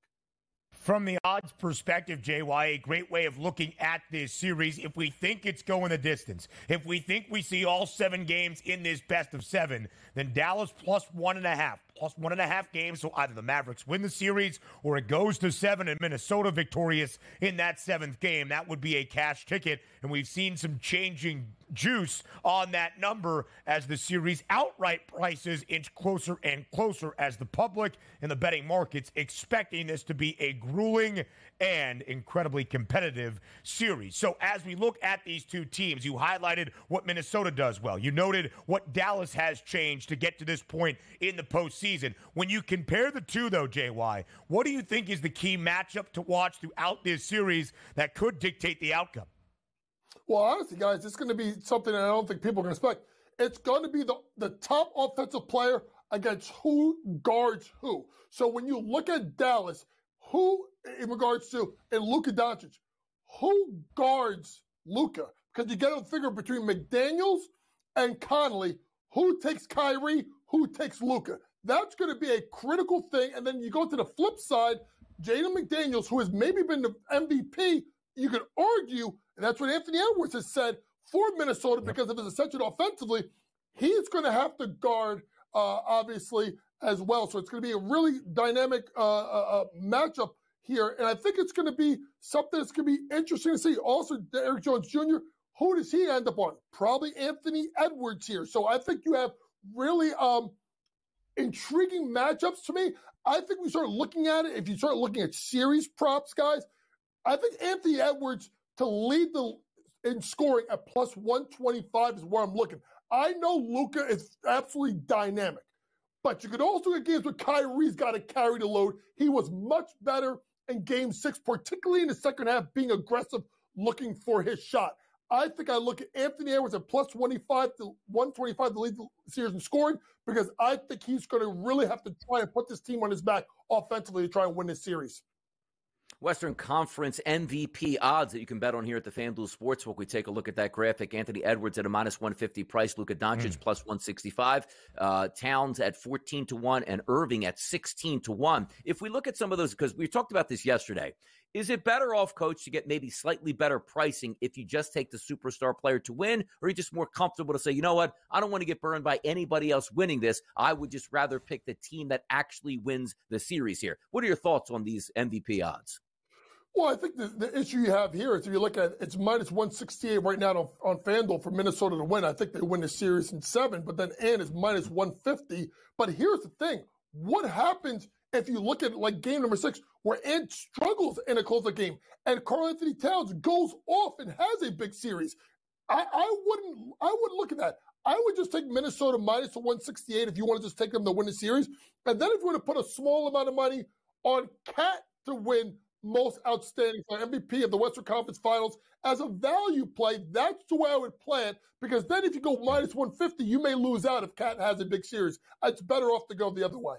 From the odds perspective, JY, a great way of looking at this series. If we think it's going the distance, if we think we see all seven games in this best of seven, then Dallas plus one and a half, plus one and a half games. So either the Mavericks win the series or it goes to seven and Minnesota victorious in that seventh game. That would be a cash ticket. And we've seen some changing juice on that number as the series outright prices inch closer and closer as the public and the betting markets expecting this to be a grueling and incredibly competitive series. So as we look at these two teams, you highlighted what Minnesota does well. You noted what Dallas has changed to get to this point in the postseason. When you compare the two, though, JY, what do you think is the key matchup to watch throughout this series that could dictate the outcome? Well, honestly, guys, it's going to be something that I don't think people are going to expect. It's going to be the, the top offensive player against who guards who. So when you look at Dallas, who, in regards to, and Luka Doncic, who guards Luka? Because you got to figure between McDaniels and Conley, who takes Kyrie, who takes Luka. That's going to be a critical thing. And then you go to the flip side, Jaden McDaniels, who has maybe been the MVP, you could argue and that's what Anthony Edwards has said for Minnesota because of his ascension offensively. He's going to have to guard, uh, obviously, as well. So it's going to be a really dynamic uh, uh, uh, matchup here. And I think it's going to be something that's going to be interesting to see. Also, Derrick Jones Jr., who does he end up on? Probably Anthony Edwards here. So I think you have really um, intriguing matchups to me. I think we start looking at it. If you start looking at series props, guys, I think Anthony Edwards – to lead the in scoring at plus 125 is where I'm looking. I know Luka is absolutely dynamic. But you could also get games where Kyrie's got to carry the load. He was much better in game six, particularly in the second half, being aggressive, looking for his shot. I think I look at Anthony Edwards at plus 25 to 125 to lead the series in scoring because I think he's going to really have to try and put this team on his back offensively to try and win this series. Western Conference MVP odds that you can bet on here at the FanDuel Sportsbook. We take a look at that graphic. Anthony Edwards at a minus 150 price, Luka Doncic mm. plus 165, uh, Towns at 14 to 1, and Irving at 16 to 1. If we look at some of those, because we talked about this yesterday, is it better off, coach, to get maybe slightly better pricing if you just take the superstar player to win, or are you just more comfortable to say, you know what, I don't want to get burned by anybody else winning this. I would just rather pick the team that actually wins the series here. What are your thoughts on these MVP odds? Well, I think the, the issue you have here is if you look at it's minus 168 right now on, on FanDuel for Minnesota to win. I think they win the series in seven, but then Ant is minus 150. But here's the thing what happens if you look at like game number six, where Ant struggles in a closer game and Karl-Anthony Towns goes off and has a big series? I, I wouldn't I wouldn't look at that. I would just take Minnesota minus 168 if you want to just take them to win the series. And then if you want to put a small amount of money on KAT to win most outstanding for MVP of the Western Conference Finals as a value play. That's the way I would play it because then if you go minus 150, you may lose out if KAT has a big series. It's better off to go the other way.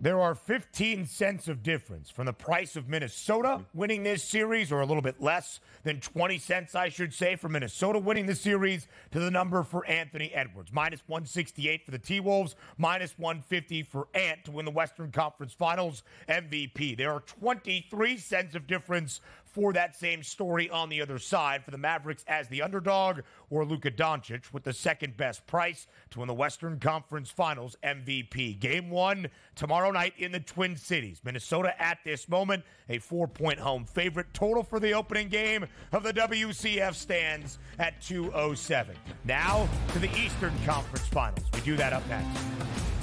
There are 15 cents of difference from the price of Minnesota winning this series, or a little bit less than 20 cents, I should say, for Minnesota winning the series, to the number for Anthony Edwards. Minus 168 for the T Wolves, minus 150 for Ant to win the Western Conference Finals MVP. There are 23 cents of difference for that same story on the other side for the Mavericks as the underdog or Luka Doncic with the second best price to win the Western Conference Finals MVP. Game one tomorrow night in the Twin Cities. Minnesota at this moment, a four point home favorite. Total for the opening game of the WCF stands at 207. Now to the Eastern Conference Finals. We do that up next.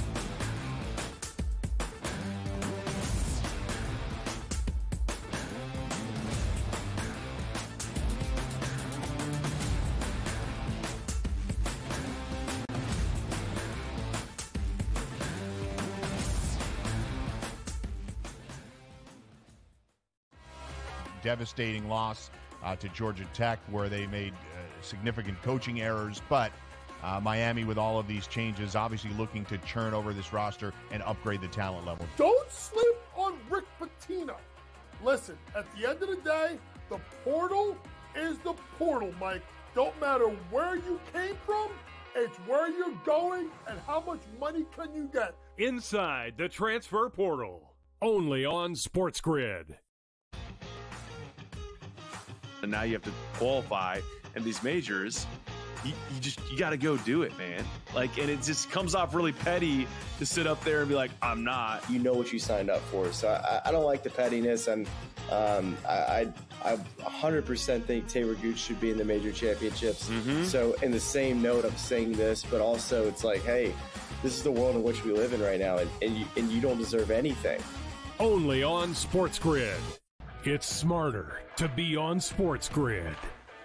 Devastating loss uh, to Georgia Tech, where they made uh, significant coaching errors. But uh, Miami, with all of these changes, obviously looking to churn over this roster and upgrade the talent level. Don't sleep on Rick Pitino. Listen, at the end of the day, the portal is the portal, Mike. Don't matter where you came from, it's where you're going and how much money can you get. Inside the transfer portal, only on Sports Grid and now you have to qualify and these majors you, you just you got to go do it man like and it just comes off really petty to sit up there and be like i'm not you know what you signed up for so i, I don't like the pettiness and um, I, I, I 100% think Talor Gooch should be in the major championships. Mm-hmm. So, in the same note, I'm saying this, but also it's like, hey, this is the world in which we live in right now, and, and, you, and you don't deserve anything. Only on Sports Grid. It's smarter to be on Sports Grid,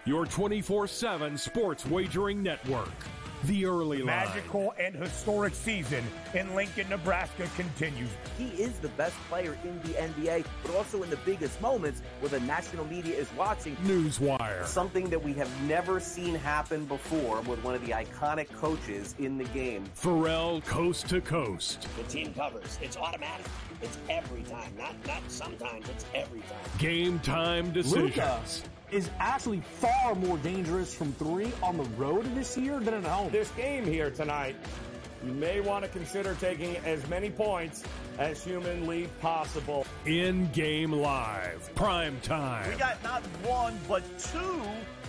your 24 7 sports wagering network. The early magical and historic season in Lincoln, Nebraska continues. He is the best player in the NBA, but also in the biggest moments where the national media is watching. Newswire. Something that we have never seen happen before with one of the iconic coaches in the game. Ferrall coast to coast. The team covers. It's automatic. It's every time. Not not sometimes. It's every time. Game time decisions. Luka is actually far more dangerous from three on the road this year than at home. This game here tonight, you may want to consider taking as many points as humanly possible. In game live, prime time. We got not one but two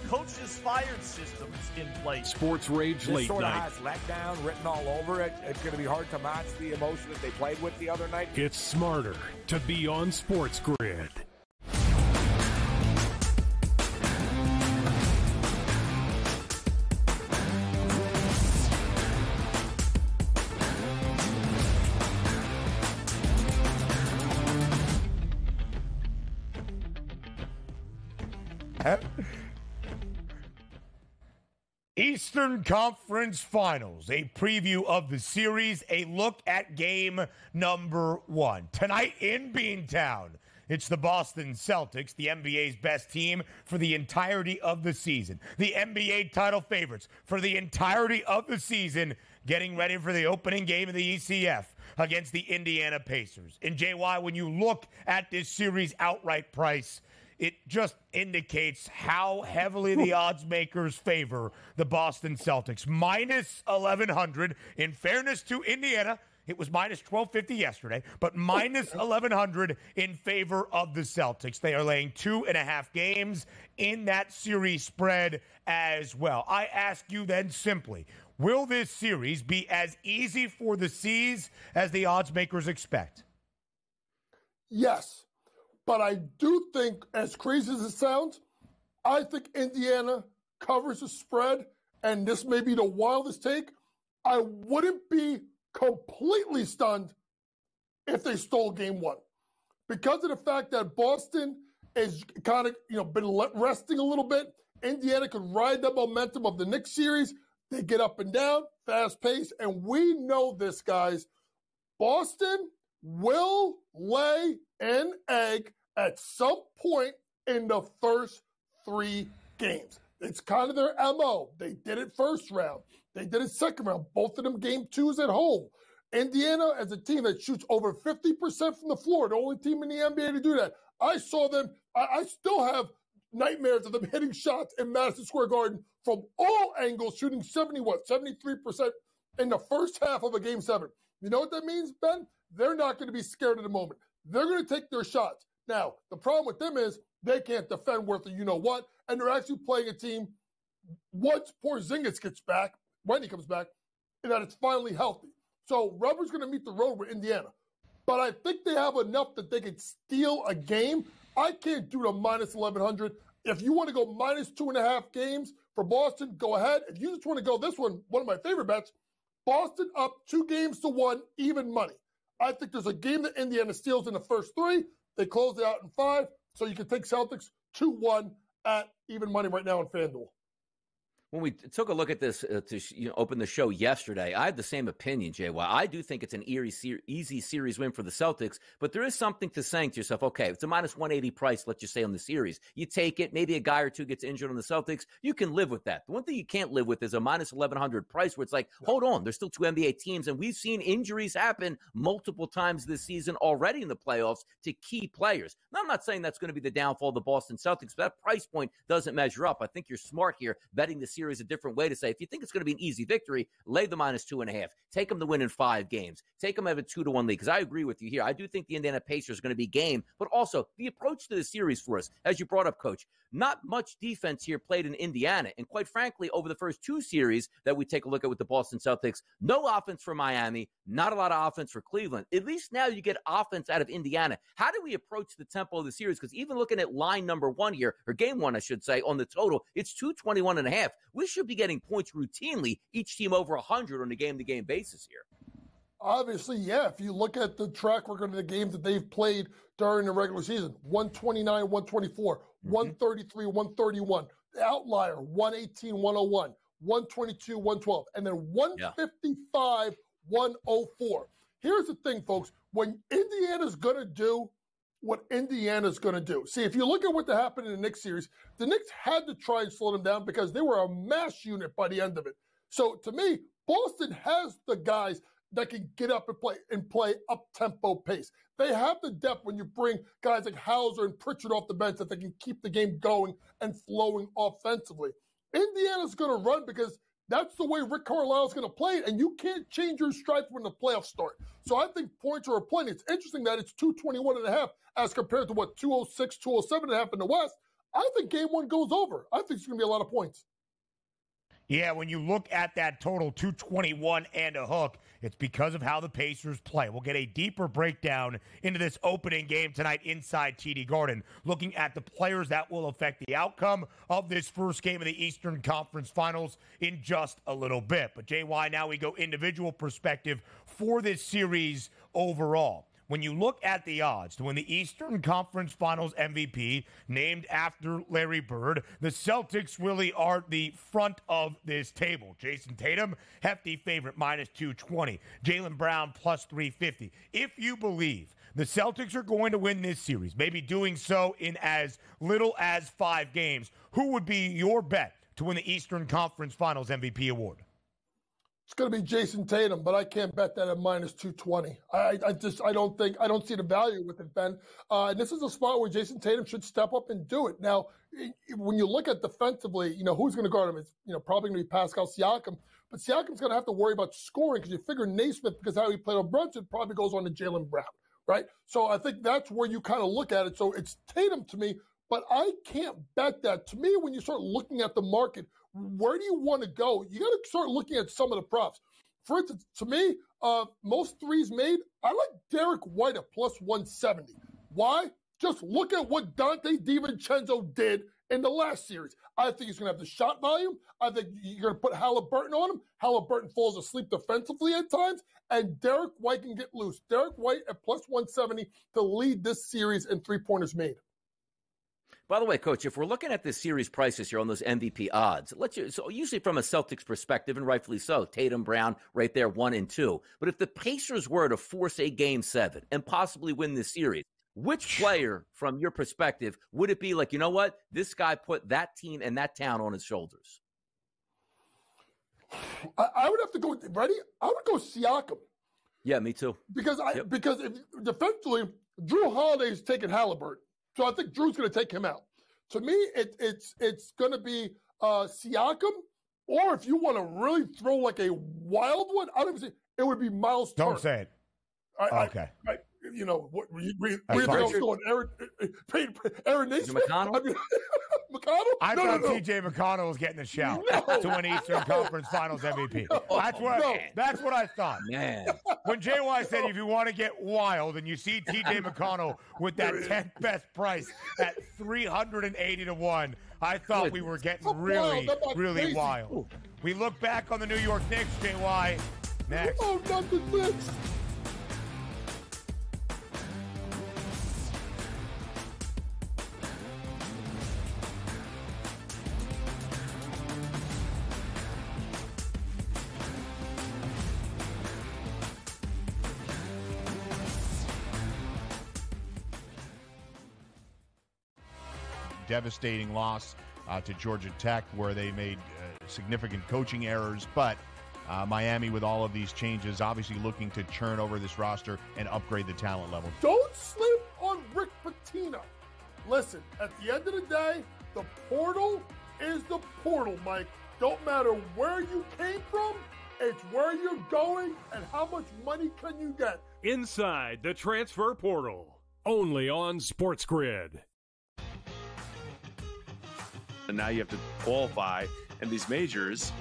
coaches fired systems in place. Sports Rage this late sort night. of has letdown written all over it. It's going to be hard to match the emotion that they played with the other night. It's smarter to be on Sports Grid. *laughs* Eastern Conference Finals, a preview of the series, a look at game number one. Tonight in Beantown, it's the Boston Celtics, the NBA's best team for the entirety of the season. The NBA title favorites for the entirety of the season, getting ready for the opening game of the ECF against the Indiana Pacers. And JY, when you look at this series outright price, it just indicates how heavily the *laughs* odds makers favor the Boston Celtics. Minus 1100. In fairness to Indiana, it was minus 1250 yesterday, but oh, minus 1100 in favor of the Celtics. They are laying two and a half games in that series spread as well. I ask you then simply will this series be as easy for the C's as the odds makers expect? Yes. But I do think, as crazy as it sounds, I think Indiana covers the spread, and this may be the wildest take. I wouldn't be completely stunned if they stole game one because of the fact that Boston is kind of, you know, been resting a little bit. Indiana could ride the momentum of the next series. They get up and down, fast pace, and we know this, guys. Boston will lay an egg at some point in the first three games. It's kind of their MO. They did it first round. They did it second round. Both of them game twos at home. Indiana, as a team that shoots over 50% from the floor, the only team in the NBA to do that. I saw them, I, I still have nightmares of them *laughs* hitting shots in Madison Square Garden from all angles, shooting 70, what, 73% in the first half of a game seven. You know what that means, Ben? They're not going to be scared at the moment. They're going to take their shots. Now, the problem with them is they can't defend worth of you know what, and they're actually playing a team once Porzingis gets back, when he comes back, and that it's finally healthy. So rubber's going to meet the road with Indiana. But I think they have enough that they can steal a game. I can't do the minus 1100. If you want to go minus two and a half games for Boston, go ahead. If you just want to go this one, one of my favorite bets, Boston up two games to one, even money. I think there's a game that Indiana steals in the first three. They closed it out in five, so you can take Celtics 2 1 at even money right now in FanDuel when we took a look at this uh, to you know, open the show yesterday, I had the same opinion, Jay. JY. I do think it's an eerie, easy series win for the Celtics, but there is something to saying to yourself, okay, it's a minus 180 price, let's just say on the series. You take it, maybe a guy or two gets injured on the Celtics. You can live with that. The one thing you can't live with is a minus 1100 price where it's like, hold on, there's still two NBA teams, and we've seen injuries happen multiple times this season already in the playoffs to key players. Now, I'm not saying that's going to be the downfall of the Boston Celtics, but that price point doesn't measure up. I think you're smart here betting the series a different way to say if you think it's going to be an easy victory, lay the minus two and a half. Take them to win in five games. Take them at a two to one lead. Because I agree with you here. I do think the Indiana Pacers are going to be game, but also the approach to the series for us, as you brought up, Coach. Not much defense here played in Indiana, and quite frankly, over the first two series that we take a look at with the Boston Celtics, no offense for Miami, not a lot of offense for Cleveland. At least now you get offense out of Indiana. How do we approach the tempo of the series? Because even looking at line number one here, or game one, I should say, on the total, it's 221 and a half. We should be getting points routinely, each team over 100 on a game to game basis here. Obviously, yeah. If you look at the track record of the games that they've played during the regular season 129, 124, mm-hmm. 133, 131. The outlier 118, 101, 122, 112, and then 155, yeah. 104. Here's the thing, folks. When Indiana's going to do what Indiana's going to do. See, if you look at what happened in the Knicks series, the Knicks had to try and slow them down because they were a mass unit by the end of it. So to me, Boston has the guys that can get up and play and play up tempo pace. They have the depth when you bring guys like Hauser and Pritchard off the bench that they can keep the game going and flowing offensively. Indiana's going to run because that's the way Rick Carlisle's going to play it, and you can't change your stripes when the playoffs start. So I think points are plenty. It's interesting that it's 221 and a half as compared to what 206, 207 and a half in the West. I think game one goes over. I think it's going to be a lot of points. Yeah, when you look at that total 221 and a hook, it's because of how the Pacers play. We'll get a deeper breakdown into this opening game tonight inside TD Garden, looking at the players that will affect the outcome of this first game of the Eastern Conference Finals in just a little bit. But JY, now we go individual perspective for this series overall. When you look at the odds to win the Eastern Conference Finals MVP, named after Larry Bird, the Celtics really are the front of this table. Jayson Tatum, hefty favorite, minus 220. Jaylen Brown, plus 350. If you believe the Celtics are going to win this series, maybe doing so in as little as five games, who would be your bet to win the Eastern Conference Finals MVP award? It's going to be Jayson Tatum, but I can't bet that at minus 220. I, I just, I don't think, I don't see the value with it, Ben. Uh, and this is a spot where Jayson Tatum should step up and do it. Now, when you look at defensively, you know, who's going to guard him? It's, you know, probably going to be Pascal Siakam, but Siakam's going to have to worry about scoring because you figure Nesmith, because how he played on Brunson, probably goes on to Jaylen Brown, right? So I think that's where you kind of look at it. So it's Tatum to me, but I can't bet that. To me, when you start looking at the market, where do you want to go? You got to start looking at some of the props. For instance, to me, uh, most threes made, I like Derrick White at plus 170. Why? Just look at what Donte DiVincenzo did in the last series. I think he's going to have the shot volume. I think you're going to put Halliburton on him. Halliburton falls asleep defensively at times, and Derrick White can get loose. Derrick White at plus 170 to lead this series in three pointers made. By the way, Coach, if we're looking at this series prices here on those MVP odds, let's so usually from a Celtics perspective, and rightfully so, Tatum Brown right there, one and two. But if the Pacers were to force a game seven and possibly win this series, which player, from your perspective, would it be like, you know what? This guy put that team and that town on his shoulders. I, I would have to go ready. I would go Siakam. Yeah, me too. Because I yep. because if, defensively, Jrue Holiday's taking Halliburton. So I think Jrue's going to take him out. To me, it, it's it's going to be uh, Siakam, or if you want to really throw like a wild one, I don't even say it would be Myles. Don't Turner. say it. I, okay. I, I, you know what? We we, we going Aaron uh, uh, Aaron, Aaron Nesmith. McConnell. I mean, *laughs* McConnell. I no, thought no, no. T.J. McConnell was getting the shout No. to win Eastern Conference Finals MVP. That's what No. that's what I thought. Man, When JY said if you want to get wild and you see T.J. *laughs* McConnell with that 10th best price at 380 to one, I thought we were getting I'm really, wild. Really crazy. wild. We look back on the New York Knicks, JY. Next. Oh, not the devastating loss uh, to Georgia Tech, where they made uh, significant coaching errors. But uh, Miami, with all of these changes, obviously looking to churn over this roster and upgrade the talent level. Don't sleep on Rick Pitino. Listen, at the end of the day, the portal is the portal, Mike. Don't matter where you came from, it's where you're going and how much money can you get. Inside the transfer portal, only on Sports Grid. And now you have to qualify and these majors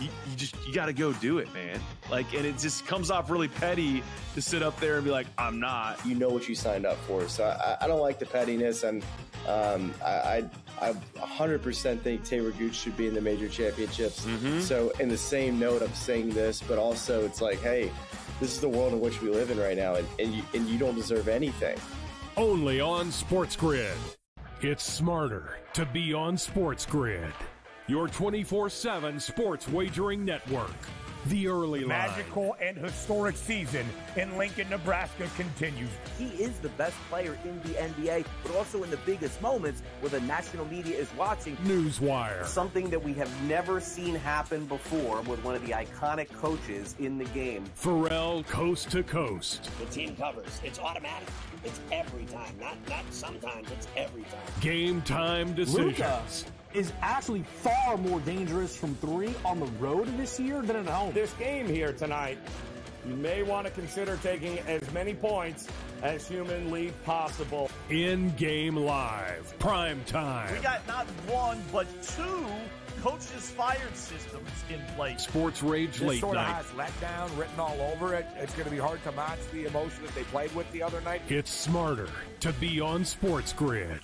you, you just you got to go do it man like and it just comes off really petty to sit up there and be like i'm not you know what you signed up for. So I, I don't like the pettiness, and um, I, I, I 100% think Talor Gooch should be in the major championships. So in the same note, I'm saying this, but also it's like, hey, this is the world in which we live in right now, and, and you and you don't deserve anything. Only on Sports Grid. It's smarter to be on Sports Grid. Your 24 7 sports wagering network. The early line. Magical and historic season in Lincoln, Nebraska continues. He is the best player in the NBA, but also in the biggest moments where the national media is watching. Newswire. Something that we have never seen happen before with one of the iconic coaches in the game. Ferrall Coast to Coast. The team covers. It's automatic. It's every time. Not not sometimes. It's every time. Game time Luka decisions. Is actually far more dangerous from three on the road this year than at home. This game here tonight, you may want to consider taking as many points as humanly possible. In game live. Prime time. We got not one, but two coaches fired systems in place. Sports Rage This Late sort of Night. has letdown written all over it. It's going to be hard to match the emotion that they played with the other night. It's smarter to be on Sports Grid.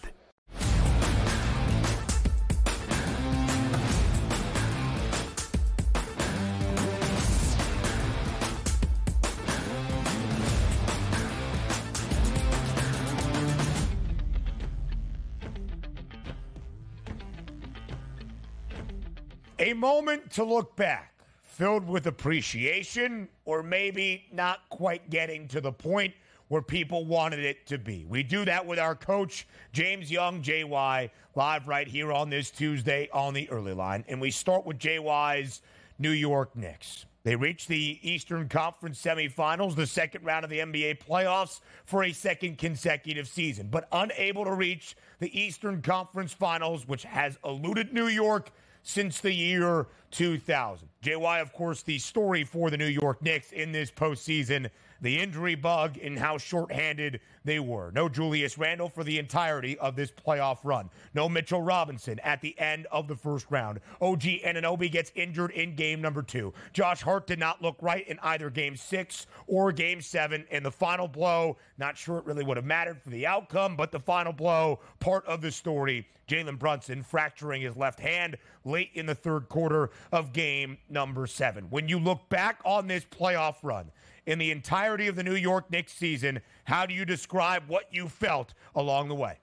Moment to look back, filled with appreciation, or maybe not quite getting to the point where people wanted it to be. We do that with our coach, James Young, JY, live right here on this Tuesday on the early line. And we start with JY's New York Knicks. They reached the Eastern Conference semifinals, the second round of the NBA playoffs for a second consecutive season, but unable to reach the Eastern Conference finals, which has eluded New York since the year 2000. JY, of course, the story for the New York Knicks in this postseason the injury bug and how shorthanded they were. No Julius Randle for the entirety of this playoff run. No Mitchell Robinson at the end of the first round. OG Anunoby gets injured in game number two. Josh Hart did not look right in either game six or game seven. And the final blow, not sure it really would have mattered for the outcome, but the final blow, part of the story, Jalen Brunson fracturing his left hand late in the third quarter of game number seven. When you look back on this playoff run, in the entirety of the New York Knicks season. How do you describe what you felt along the way?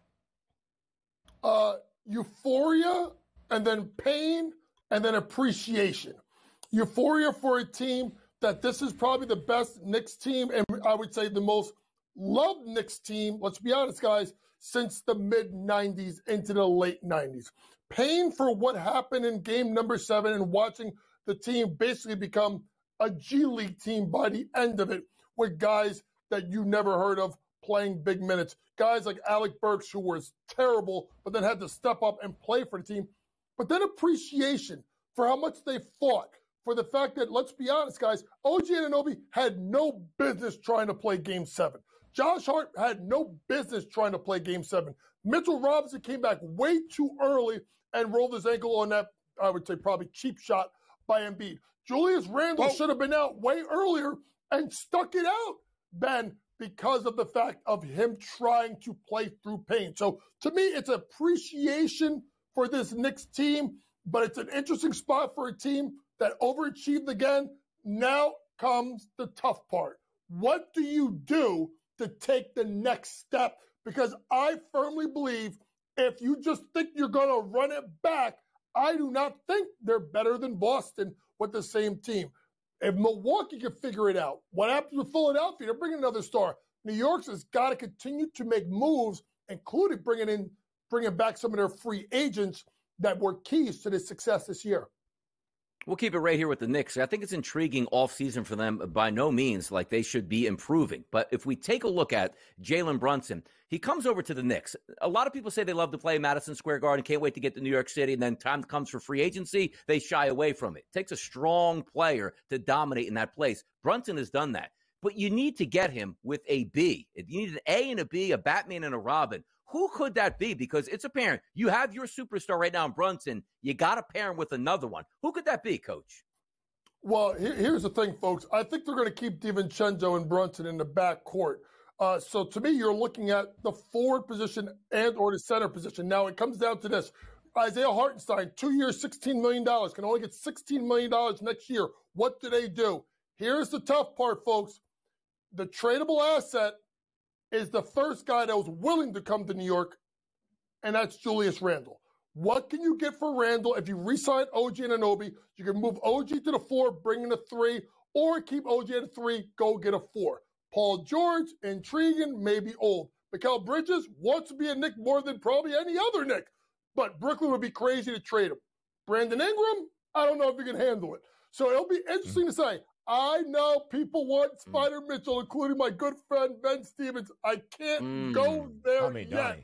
Uh, euphoria, and then pain, and then appreciation. Euphoria for a team that this is probably the best Knicks team, and I would say the most loved Knicks team, let's be honest, guys, since the mid 90s into the late 90s. Pain for what happened in game number seven and watching the team basically become a G League team by the end of it with guys that you never heard of playing big minutes. Guys like Alec Burks, who was terrible, but then had to step up and play for the team. But then appreciation for how much they fought, for the fact that, let's be honest, guys, OG Anunoby had no business trying to play game seven. Josh Hart had no business trying to play game seven. Mitchell Robinson came back way too early and rolled his ankle on that, I would say, probably cheap shot by Embiid. Julius Randle should have been out way earlier and stuck it out, Ben, because of the fact of him trying to play through pain. So to me, it's appreciation for this Knicks team, but it's an interesting spot for a team that overachieved again. Now comes the tough part. What do you do to take the next step? Because I firmly believe if you just think you're going to run it back, I do not think they're better than Boston with the same team. If Milwaukee can figure it out, what happens with Philadelphia? They're bringing another star. New York's has got to continue to make moves, including bringing in, bringing back some of their free agents that were keys to their success this year. We'll keep it right here with the Knicks. I think it's intriguing off season for them. By no means like they should be improving. But if we take a look at Jalen Brunson, he comes over to the Knicks. A lot of people say they love to play Madison Square Garden, can't wait to get to New York City, and then time comes for free agency, they shy away from it. it takes a strong player to dominate in that place. Brunson has done that. But you need to get him with a B. You need an A and a B, a Batman and a Robin. Who could that be? Because it's apparent you have your superstar right now in Brunson. You got to pair him with another one. Who could that be, Coach? Well, here's the thing, folks. I think they're going to keep DiVincenzo and Brunson in the back court. Uh, so to me, you're looking at the forward position and or the center position. Now it comes down to this. Isaiah Hartenstein, two years, $16 million, can only get $16 million next year. What do they do? Here's the tough part, folks. The tradable asset is the first guy that was willing to come to New York, and that's Julius Randle. What can you get for Randle if you re-sign OG Anunoby? You can move OG to the four, bring in a three, or keep OG at a three, go get a four. Paul George, intriguing, maybe old. Mikal Bridges wants to be a Knick more than probably any other Knick, but Brooklyn would be crazy to trade him. Brandon Ingram, I don't know if he can handle it. So it'll be interesting mm. to say. I know people want mm. Spider Mitchell, including my good friend Ben Stevens. I can't mm. go there Tommy, yet.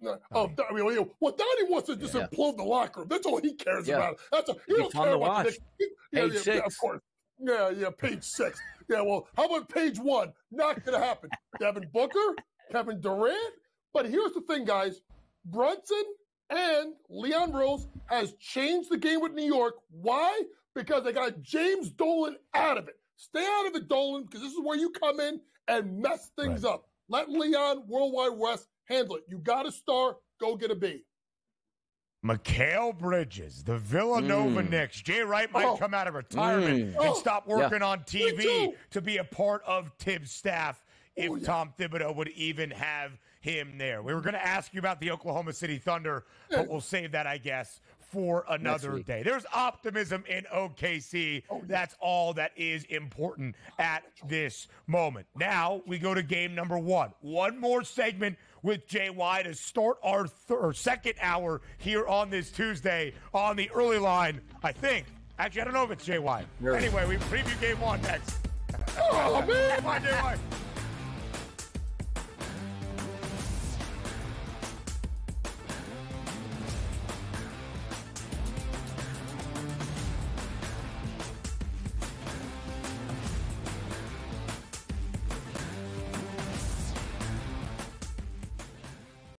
No, oh, I mean, well, Donnie wants to just yeah. implode the locker room. That's all he cares yeah. about. That's all, he don't care about the He, yeah, yeah, yeah, of course. Yeah, yeah, page six. Yeah, well, how about page one? Not going to happen. *laughs* Devin Booker, Kevin Durant. But here's the thing, guys. Brunson and Leon Rose has changed the game with New York. Why? Because they got James Dolan out of it. Stay out of it, Dolan, because this is where you come in and mess things right. up. Let Leon World Wide Wes handle it. You got a star, go get a B. Mikal Bridges, the Villanova mm. Knicks. Jay Wright might oh. come out of retirement mm. and stop working yeah. on TV to be a part of Thibs' staff if oh, yeah. Tom Thibodeau would even have him there. We were going to ask you about the Oklahoma City Thunder, but we'll save that, I guess, for another day. There's optimism in OKC. That's all that is important at this moment. Now we go to game number one. One more segment with JY to start our th- or second hour here on this Tuesday on the early line. I think. Actually, I don't know if it's JY. Really? Anyway, we preview game one next. Oh, man. Come JY.